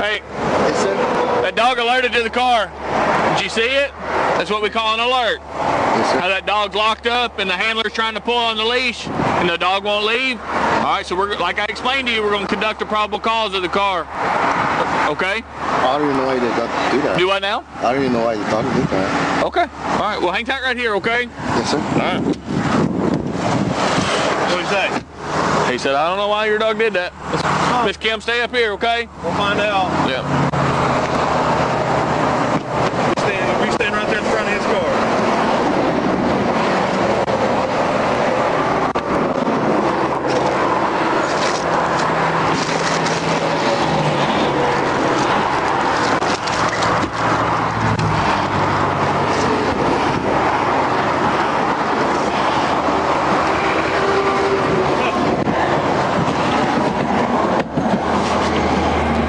Hey. That dog alerted to the car. Did you see it? That's what we call an alert. How that dog's locked up and the handler's trying to pull on the leash and the dog won't leave. All right, so we're like I explained to you, we're going to conduct a probable cause of the car. Okay? I don't even know why you did that- do that. Do what now? I don't even know why you thought to do that. Okay. All right. Well, hang tight right here. Okay. Yes, sir. All right. What did he say? He said, I don't know why your dog did that. Miss Kim, stay up here, okay? We'll find out. Yeah. Stand, we stand right there in front of his car.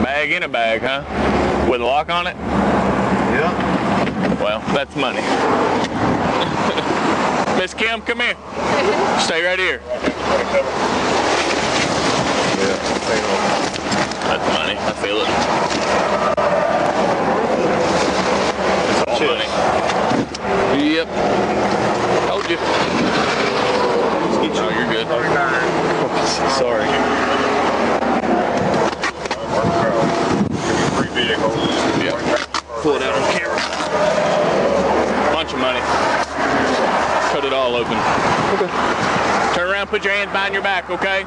Bag in a bag, huh? With a lock on it? Yeah. Well, that's money. Miss Kim, come here. Stay right here. That's money. I feel it. It's all money. Yep. Told you. Oh, you're good. Sorry. Yeah. Pull it out on camera. Bunch of money. Cut it all open. Okay. Turn around, put your hands behind your back, okay?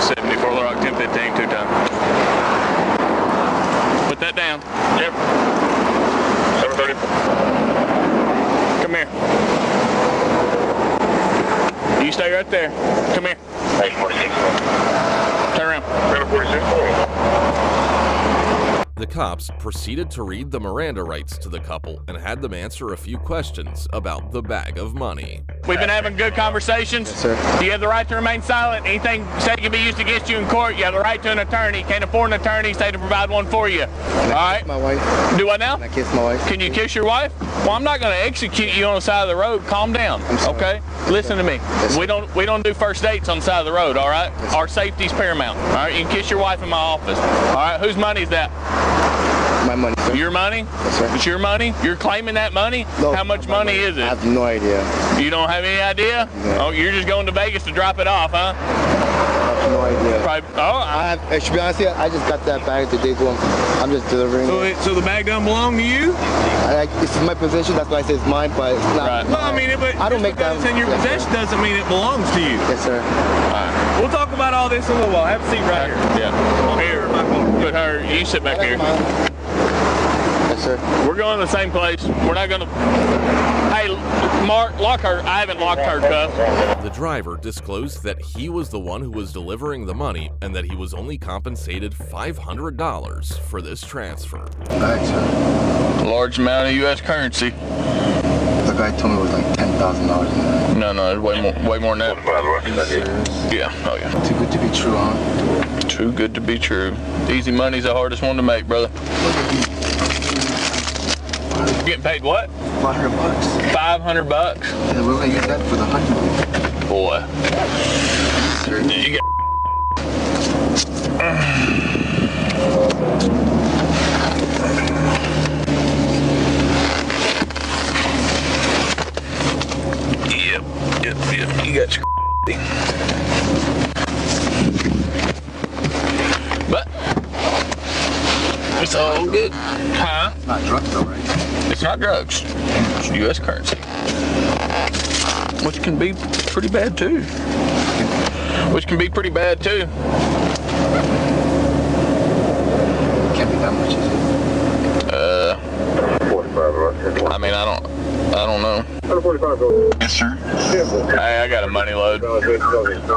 74 Rock 1015, two time. Put that down. Yep. 730. Come here. You stay right there. Come here. Turn around. The cops proceeded to read the Miranda rights to the couple and had them answer a few questions about the bag of money. We've been having good conversations. Yes, sir. You have the right to remain silent. Anything said can be used against you in court. You have the right to an attorney. Can't afford an attorney, say to provide one for you. All right? My wife. Do what now? Can I kiss my wife? Can you kiss your wife? Well, I'm not going to execute you on the side of the road. Calm down. Okay? Listen to me. we don't we don't do first dates on the side of the road. All right? Our safety's paramount. All right? You can kiss your wife in my office. All right? Whose money is that? My money, sir. Your money? Yes, sir. It's your money? You're claiming that money? No, How much money is it? I have no idea. You don't have any idea? Oh, you're just going to Vegas to drop it off, huh? I have no idea. Probably, oh, I have, uh, to be honest with you, I just got that bag today, so I'm, I'm just delivering So, it. it, so the bag doesn't belong to you? I, like, it's my possession, that's why I say it's mine, but it's not. Right. Well, I mean, it, but I don't make that. because it's in your Yes, sir. possession doesn't mean it belongs to you. Yes, sir. We'll talk about all this in a little while. Have a seat right here. Yeah. Here, put her. You sit back here. Yes, sir. We're going to the same place. We're not going to. Hey, Mark, lock her. I haven't locked her cuffs. The driver disclosed that he was the one who was delivering the money and that he was only compensated $500 for this transfer. Alright, sir. Large amount of U.S. currency. The guy told me it was like $10,000. No, no, it's way more, way more than that. Yeah, oh yeah. Too good to be true, huh? Too good to be true. Easy money's the hardest one to make, brother. You getting paid what? 500 bucks. 500 bucks? Yeah, we're gonna use that for the honeymoon. Boy. You got Yeah, you got your But it's all good. Huh? It's not drugs though, right? It's not drugs. It's U.S. currency. Which can be pretty bad too. Which can be pretty bad too. Can't be that much, is it? Uh, I mean, I don't, I don't know. Yes, sir. Hey, I got a money load.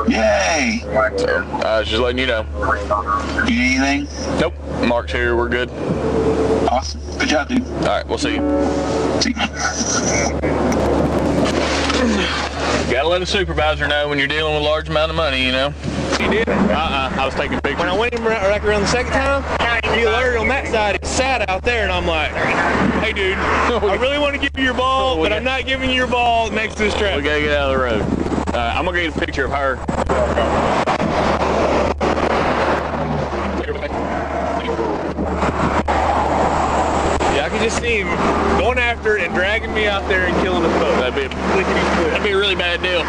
Yay! So, I was just letting you know. You need anything? Nope. Mark's here. We're good. Awesome. Good job, dude. All right, we'll see you. See you. Gotta let a supervisor know when you're dealing with a large amount of money, you know. You did? Uh-uh. I was taking pictures. When I went in back around the second time, you alerted on that side. It sat out there, and I'm like, "Hey, dude, I really want to give you your ball, but I'm not giving you your ball next to this trap." We gotta get out of the road. Uh, I'm gonna get a picture of her. Yeah, I can just see him going after it and dragging me out there and killing us both. That'd be a, that'd be a really bad deal.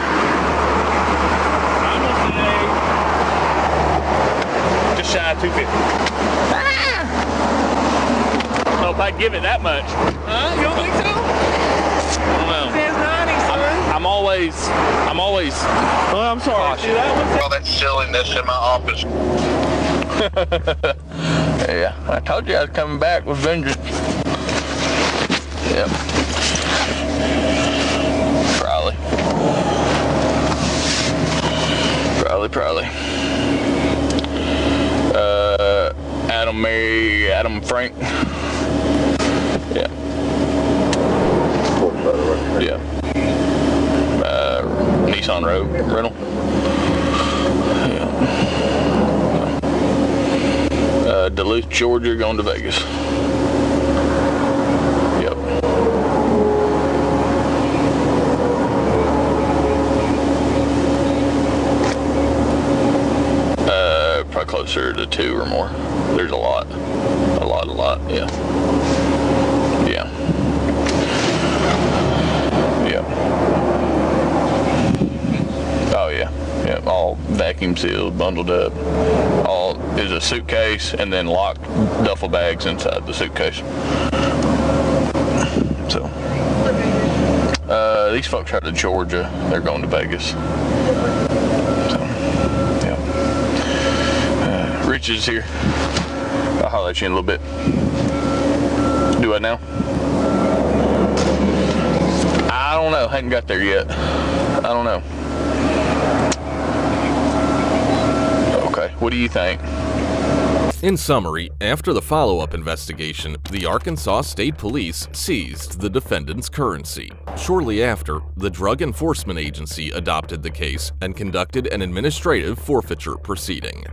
I'm gonna say just shy of 250. I don't know if I'd give it that much. Huh? You don't think so? I don't know. Says 90, son. I'm always, I'm always. Well, I'm sorry. See, that one's All that silliness in my office. yeah, I told you I was coming back with vengeance. Yep. Probably. Probably, probably. Uh, Adam, Mary, Adam, Frank. Yeah. Yeah. Uh, Nissan Rogue rental. Uh, Duluth, Georgia, going to Vegas. Yep. Uh, probably closer to two or more. There's a lot. A lot, a lot, yeah. Yeah. Yeah. Oh, yeah. Yeah, all vacuum sealed, bundled up. All is a suitcase and then locked duffel bags inside the suitcase. So, uh, these folks out of Georgia. They're going to Vegas. So, yeah. Uh, Rich is here. I'll holler at you in a little bit. Do I now? I know. Hadn't got there yet. I don't know. Okay. What do you think? In summary, after the follow-up investigation, the Arkansas State Police seized the defendant's currency. Shortly after, the Drug Enforcement Agency adopted the case and conducted an administrative forfeiture proceeding.